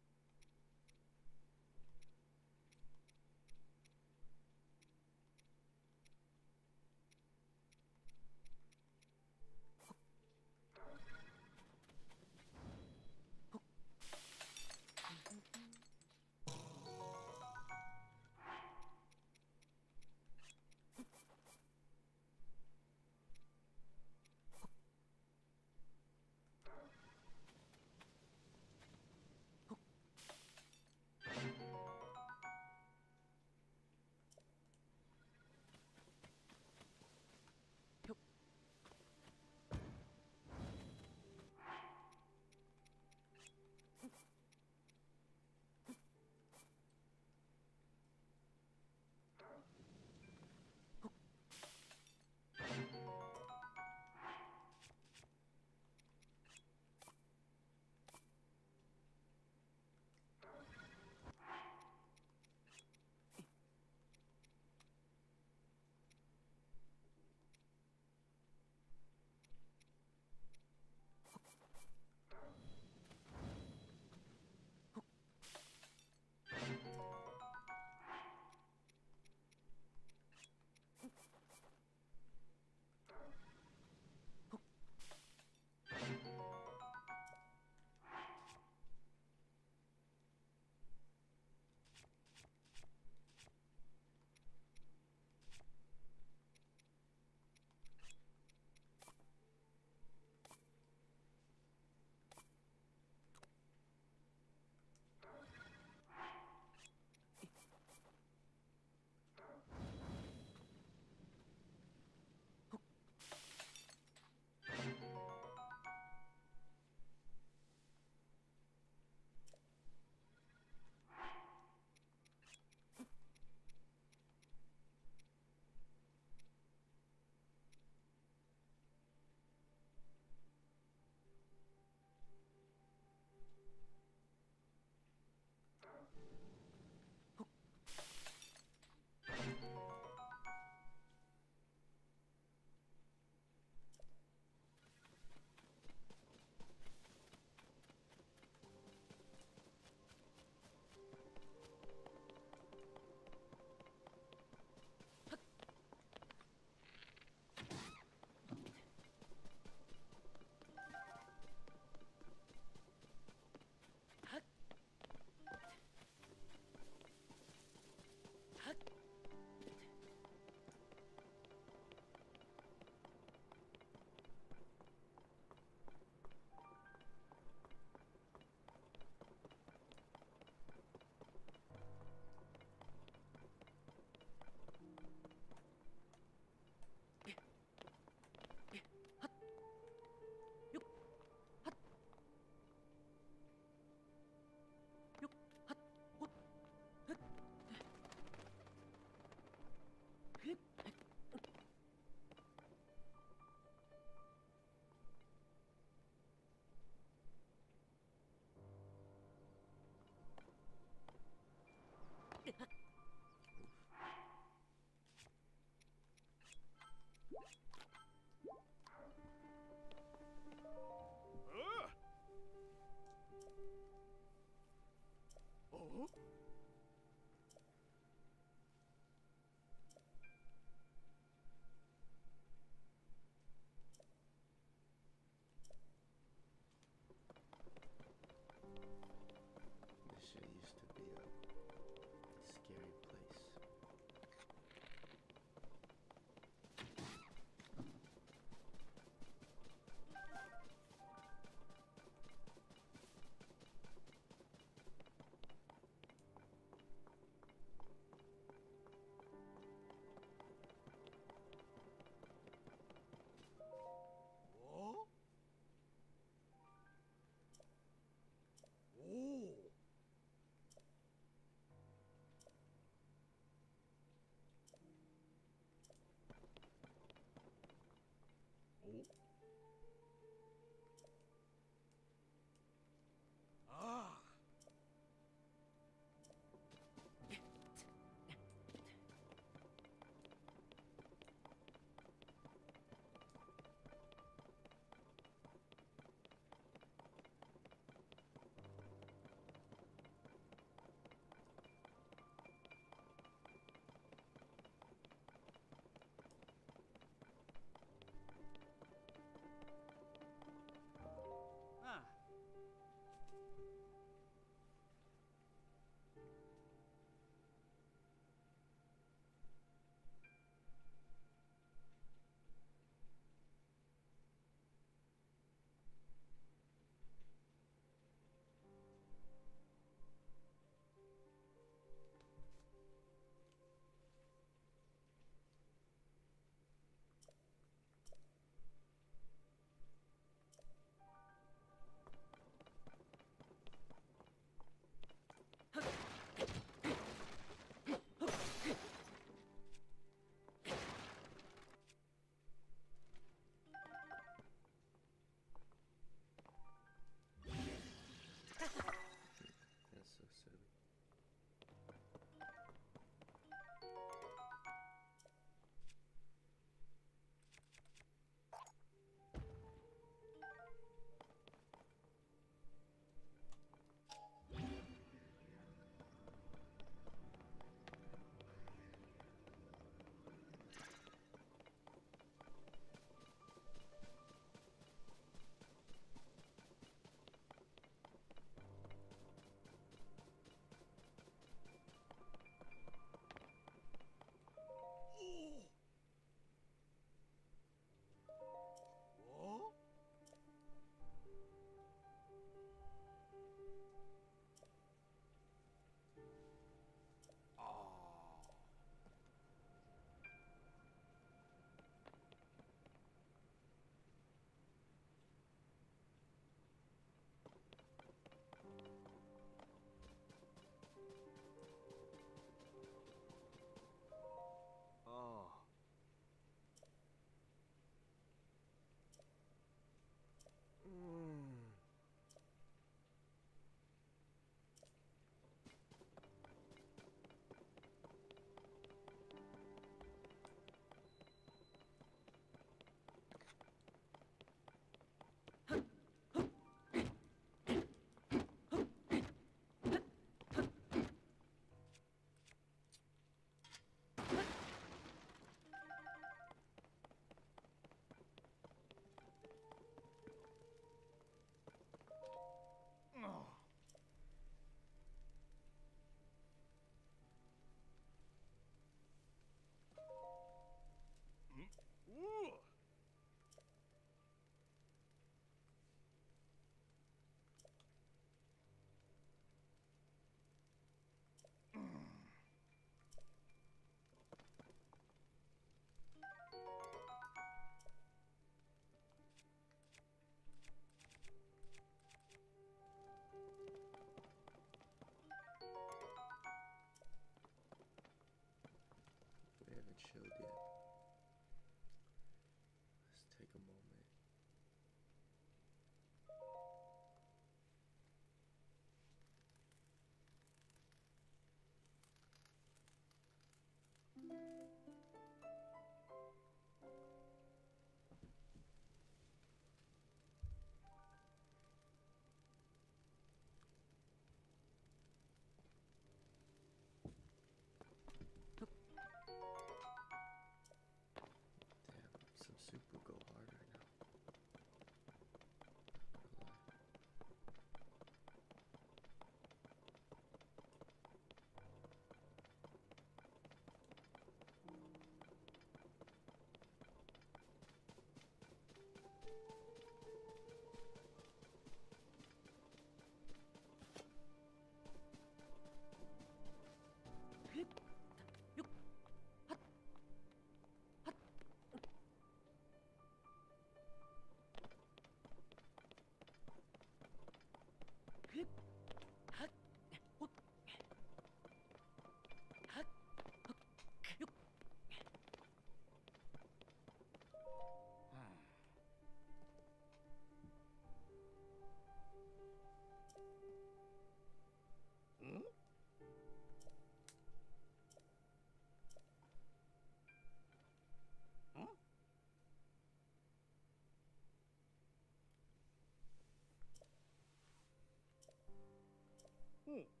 Hmm.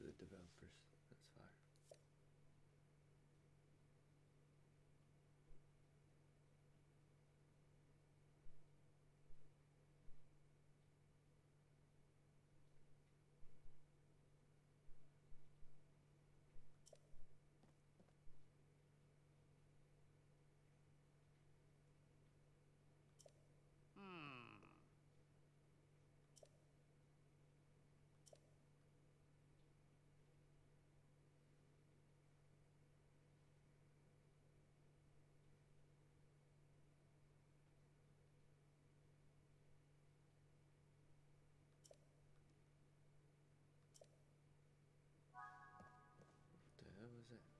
The developers. That's fire. Hmm. What the hell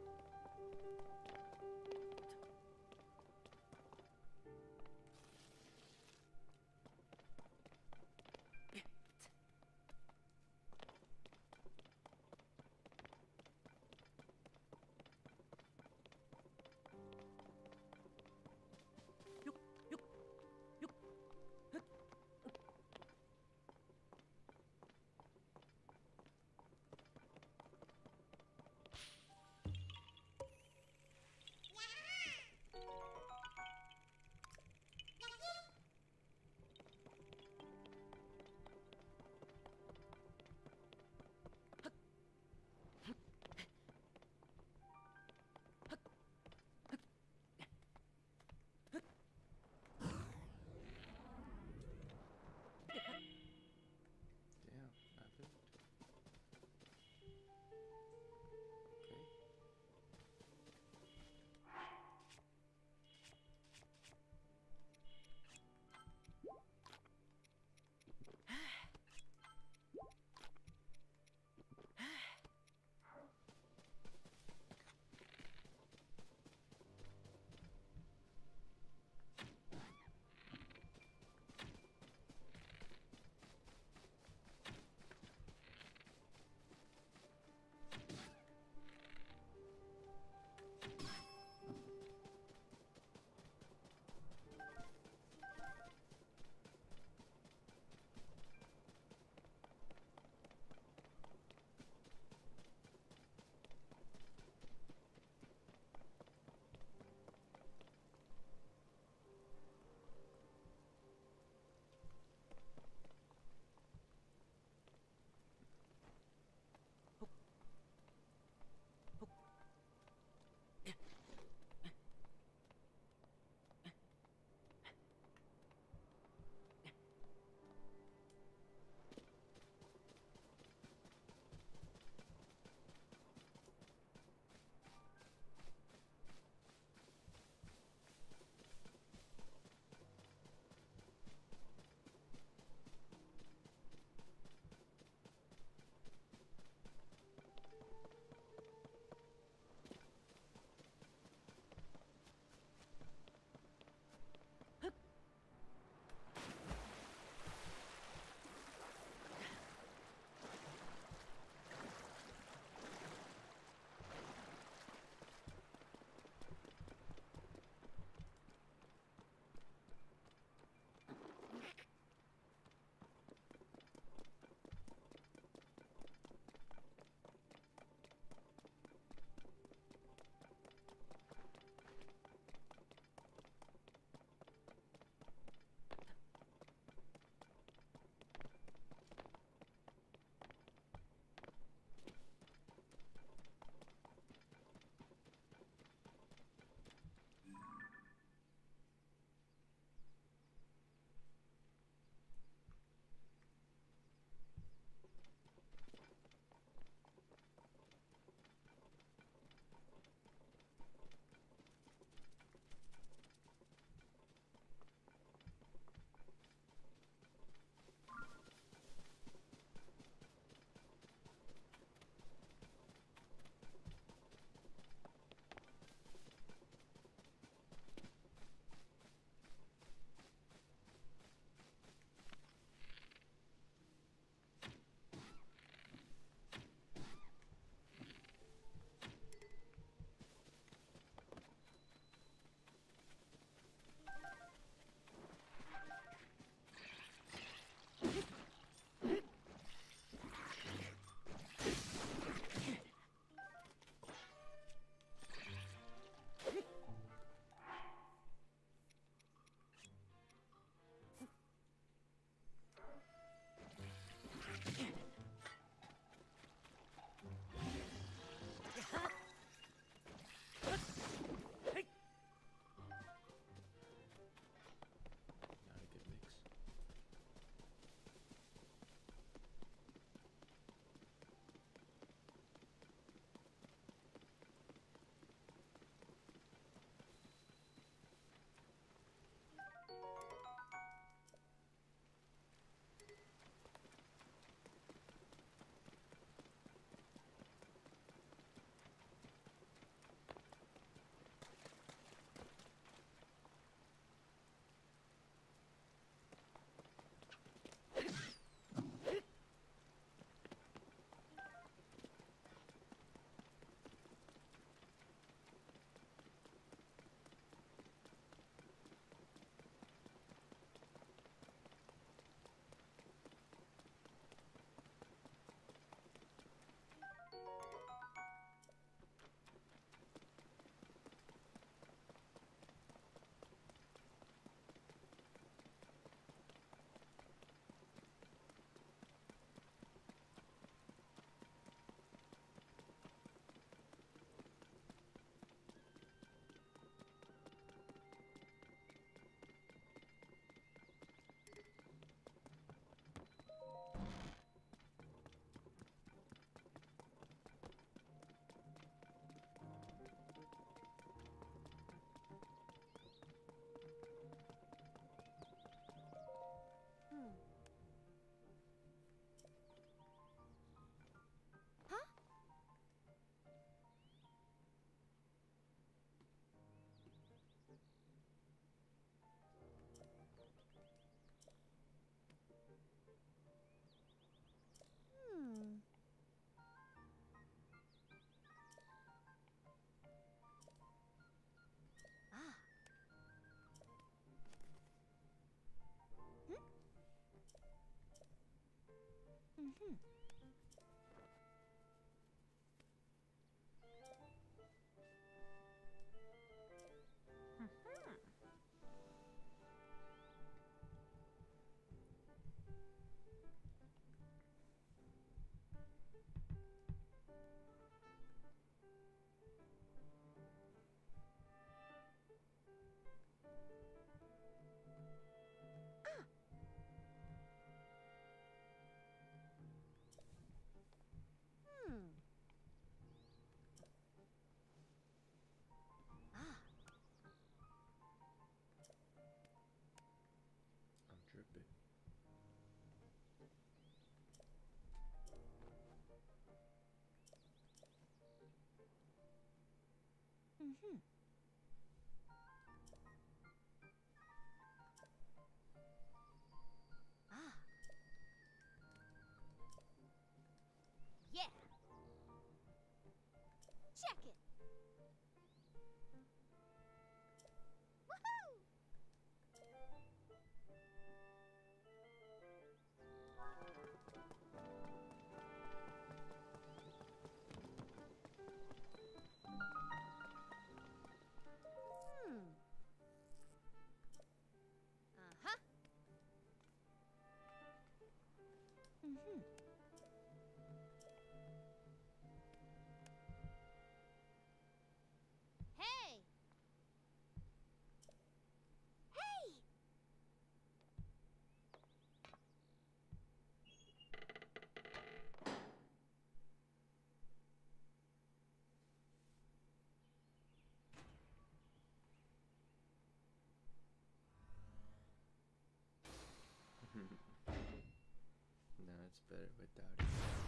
Hmm. Mm-hmm. Better without it.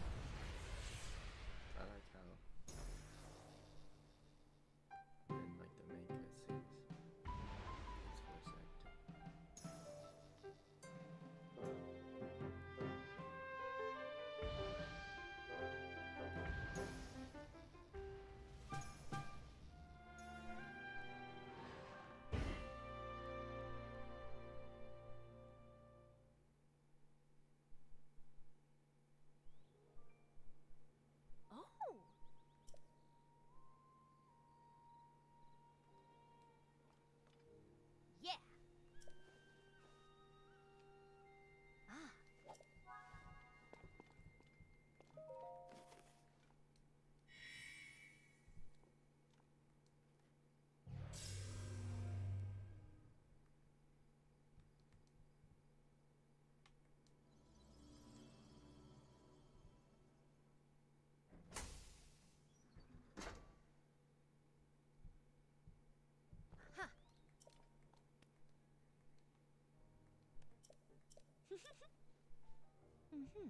Mm-hmm.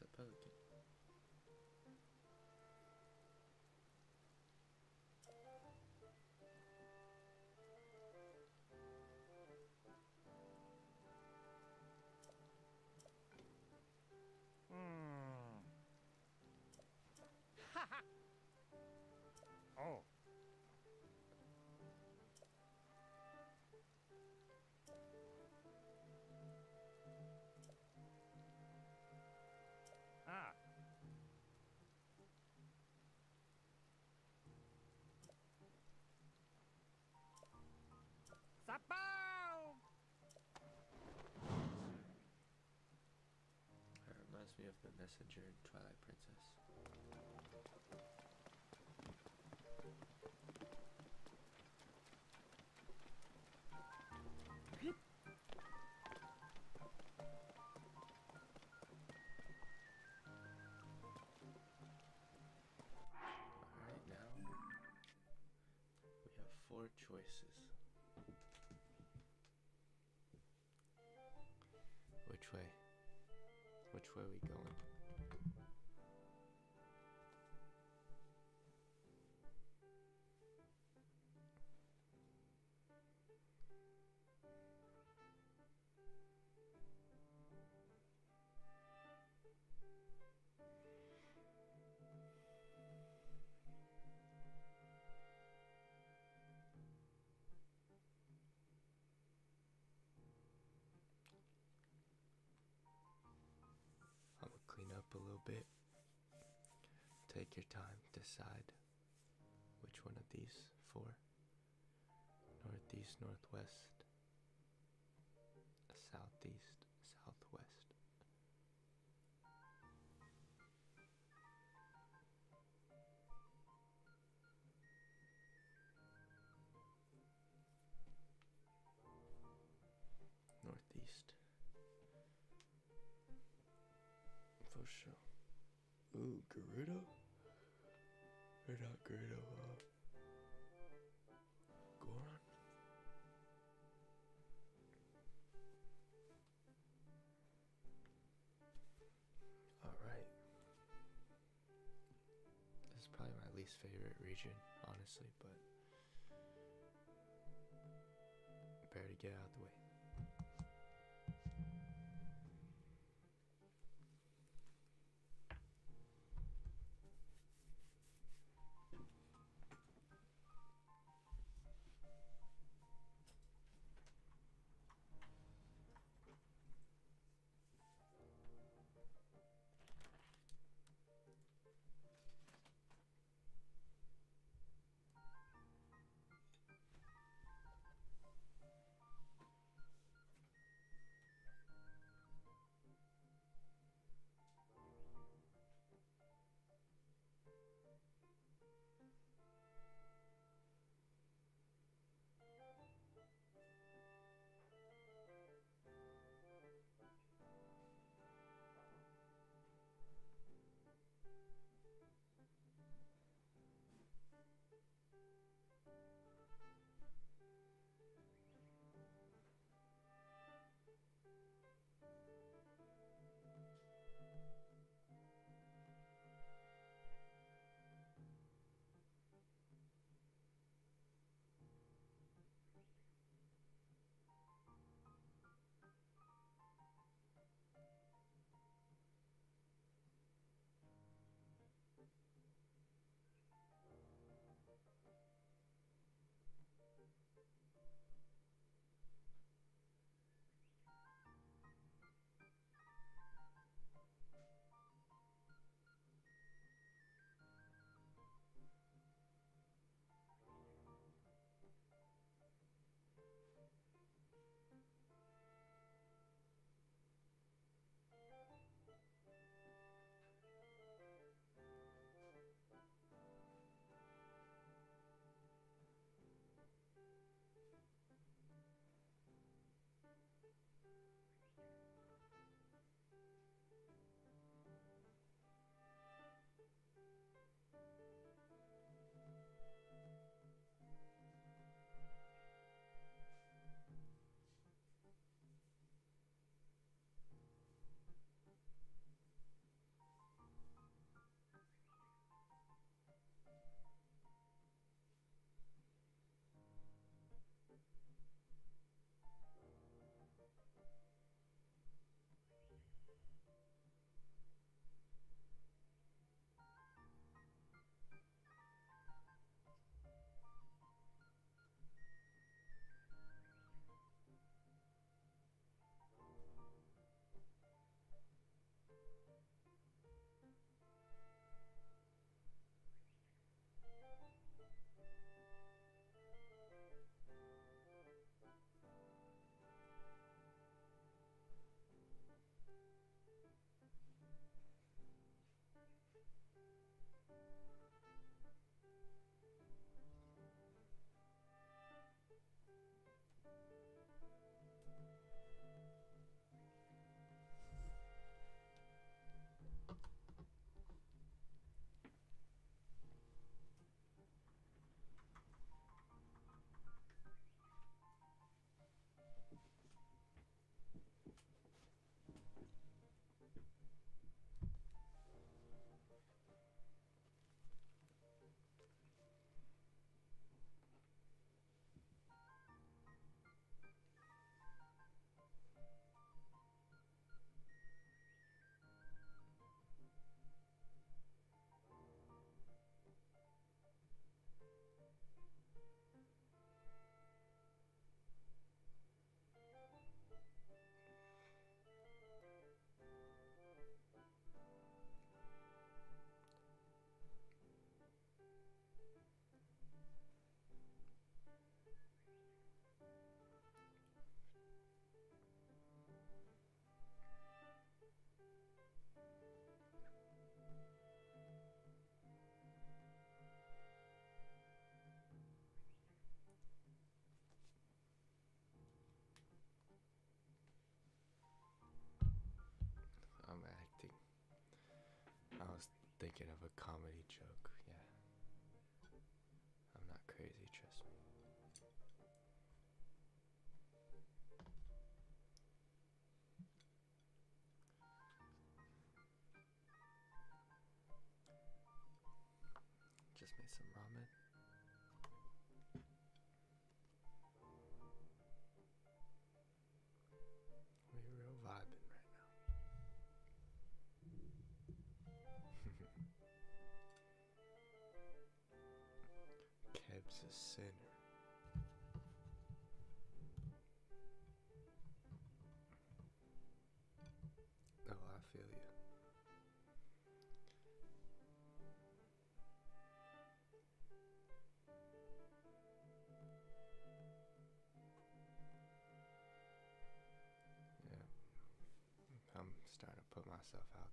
Rito? A pelican. Of the messenger in Twilight Princess. Alright, now we have four choices. Which way? Way are we going? Up a little bit. Take your time, decide which one of these four. Northeast, northwest, southeast, Gerudo? Or not Gerudo, uh. Goron? Alright. This is probably my least favorite region, honestly, but. Better to get out of the way. Thinking of a comedy joke. Yeah. I'm not crazy, trust me. A sinner. Oh, I feel you. Yeah. I'm starting to put myself out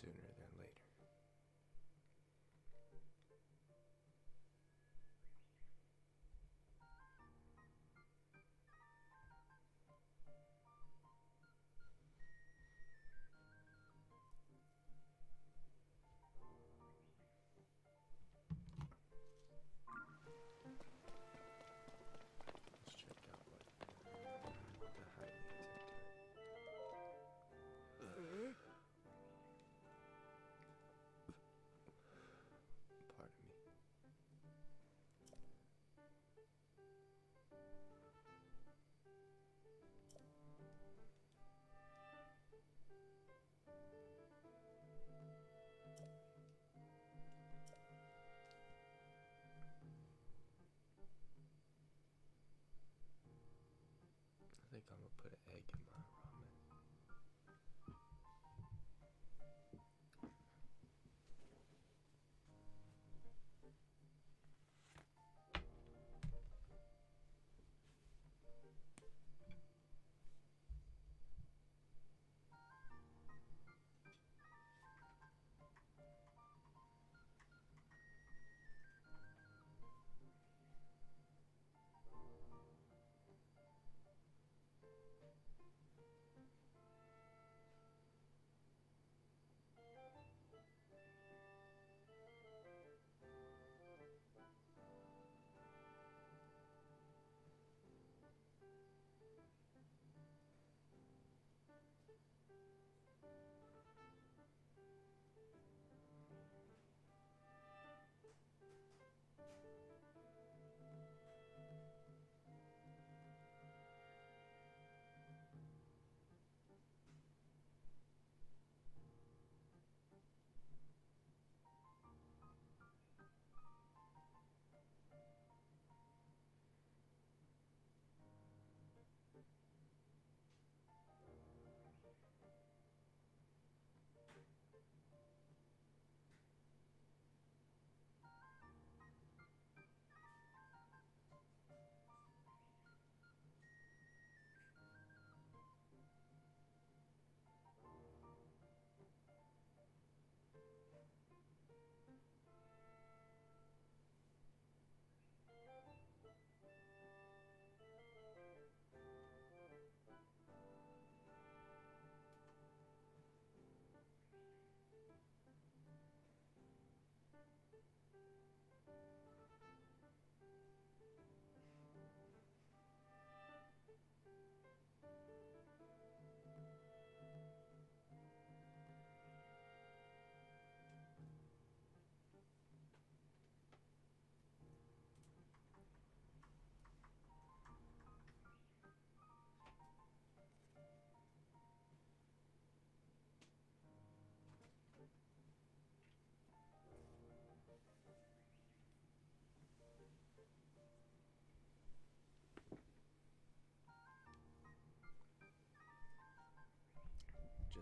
sooner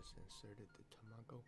just inserted the tamago.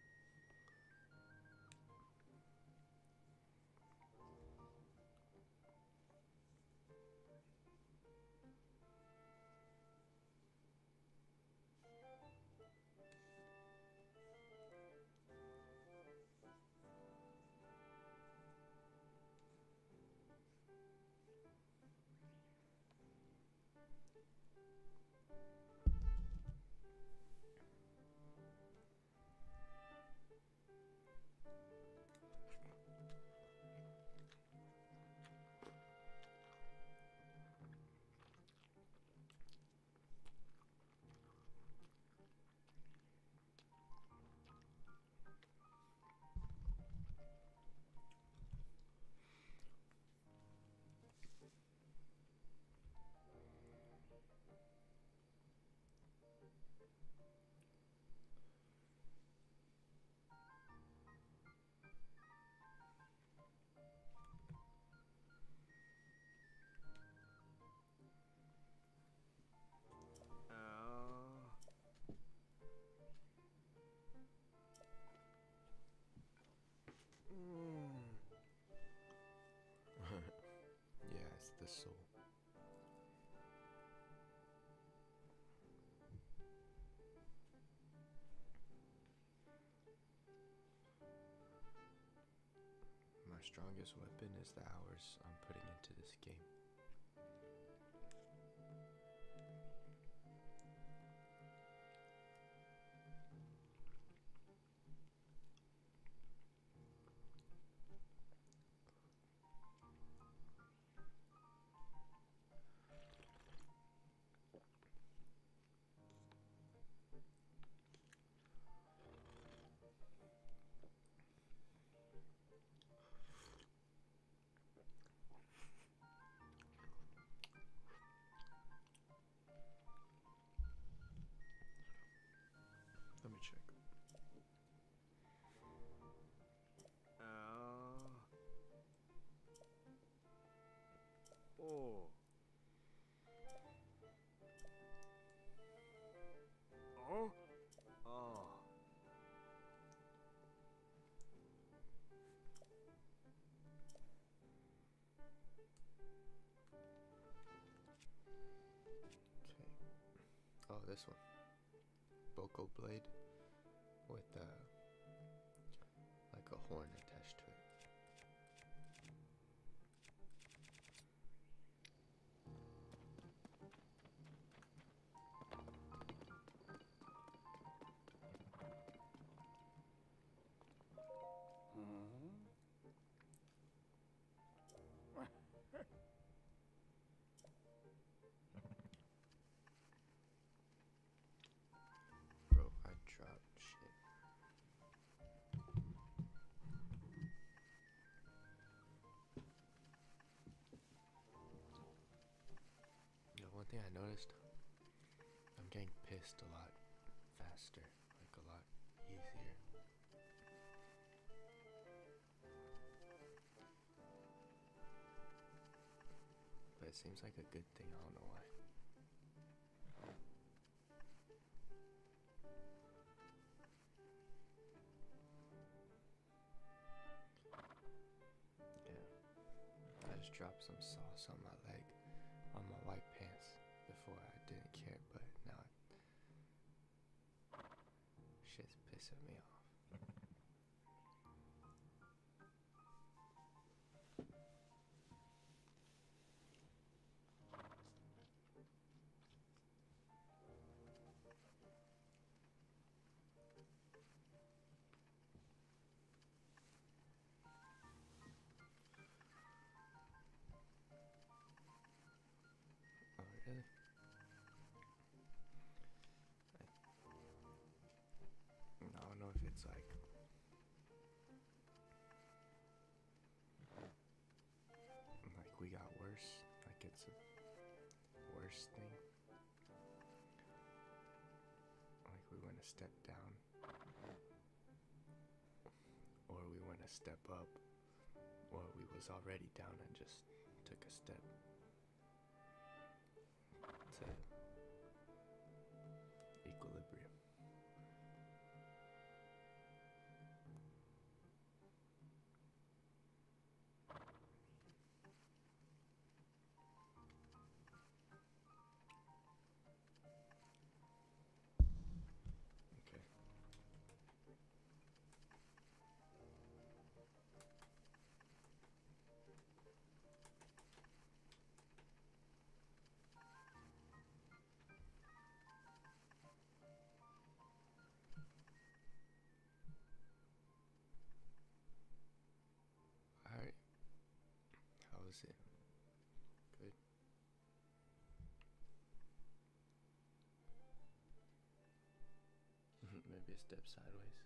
Strongest weapon is the hours I'm putting into this game. This one. Boko blade with uh like a horn thing I noticed, I'm getting pissed a lot faster, like a lot easier. But it seems like a good thing, I don't know why. Yeah. I just dropped some sauce on my shit's pissing Like we went a step down. Or we went a step up. Or we was already down and just took a step to was it? Good. Maybe a step sideways.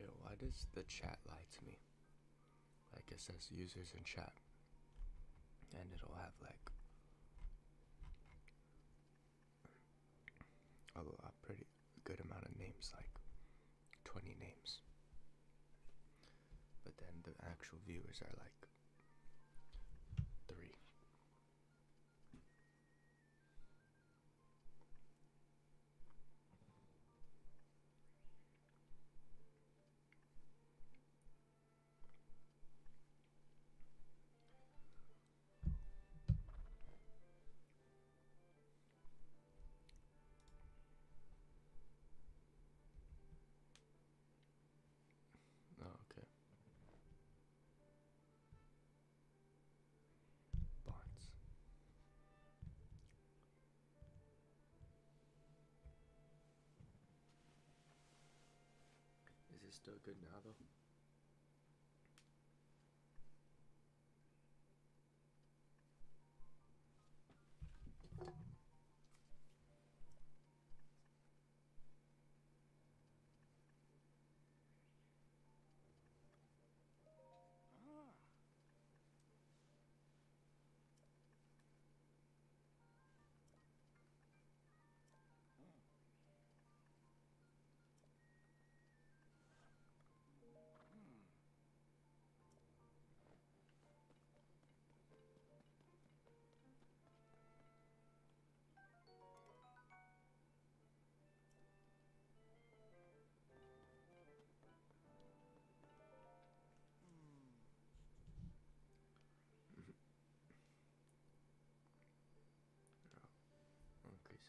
Yo, why does the chat lie to me? Like it says users in chat. and it'll have like a, a pretty good amount of names, like 20 names. But then the actual viewers are like Is still good now, though?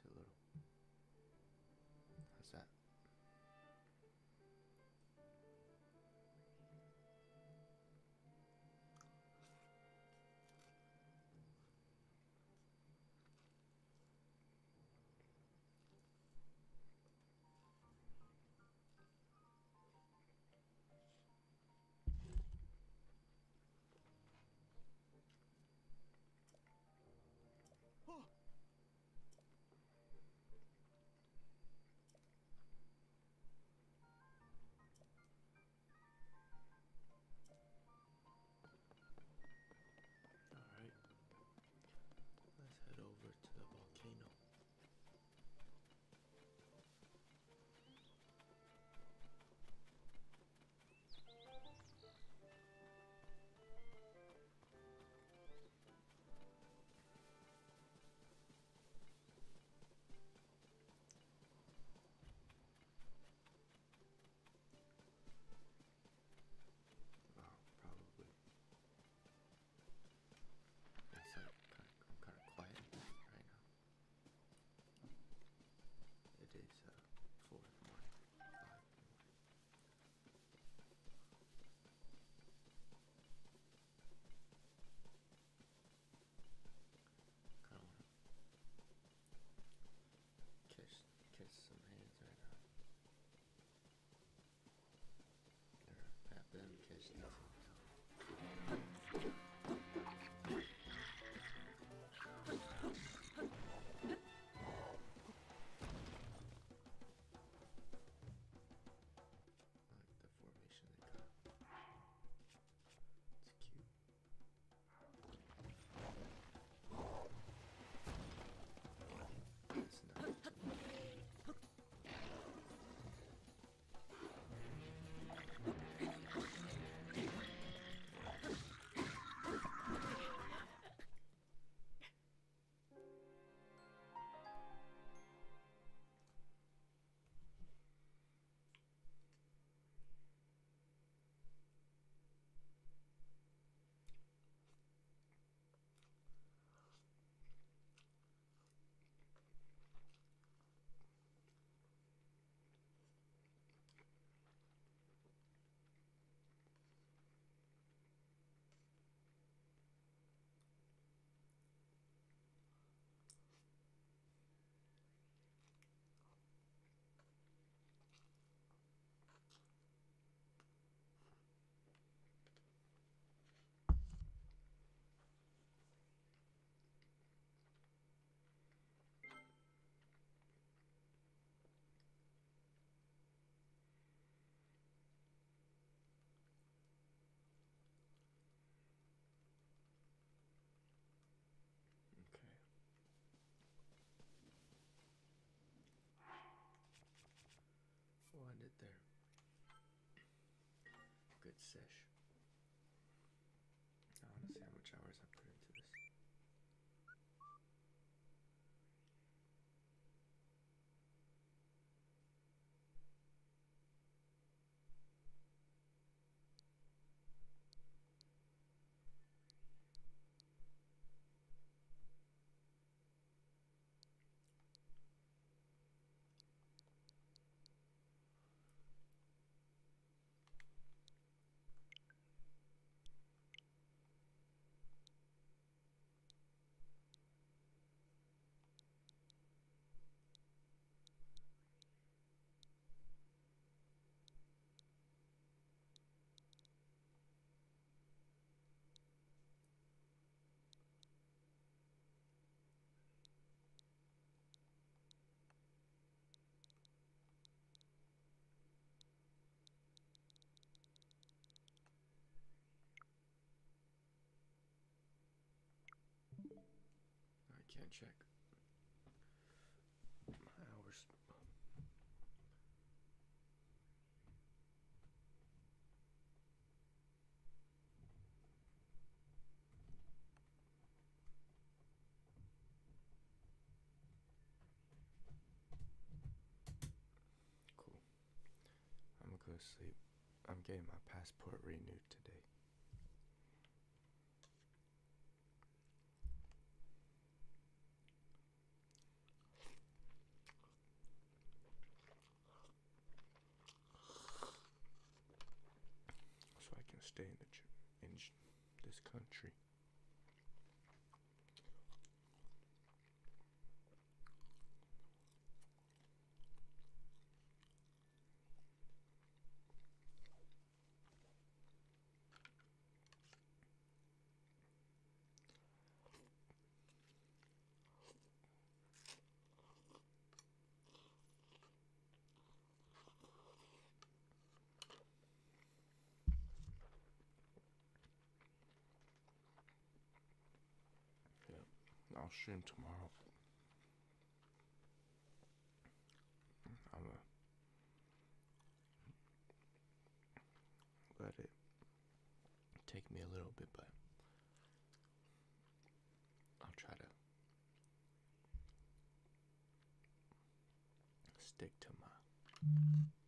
A little. How's that? sèche. I can't check my hours. Cool. I'm gonna go to sleep. I'm getting my passport renewed today. so I can stay in the ch- in ch- this country. I'll stream tomorrow. I'm let it take me a little bit, but I'll try to stick to my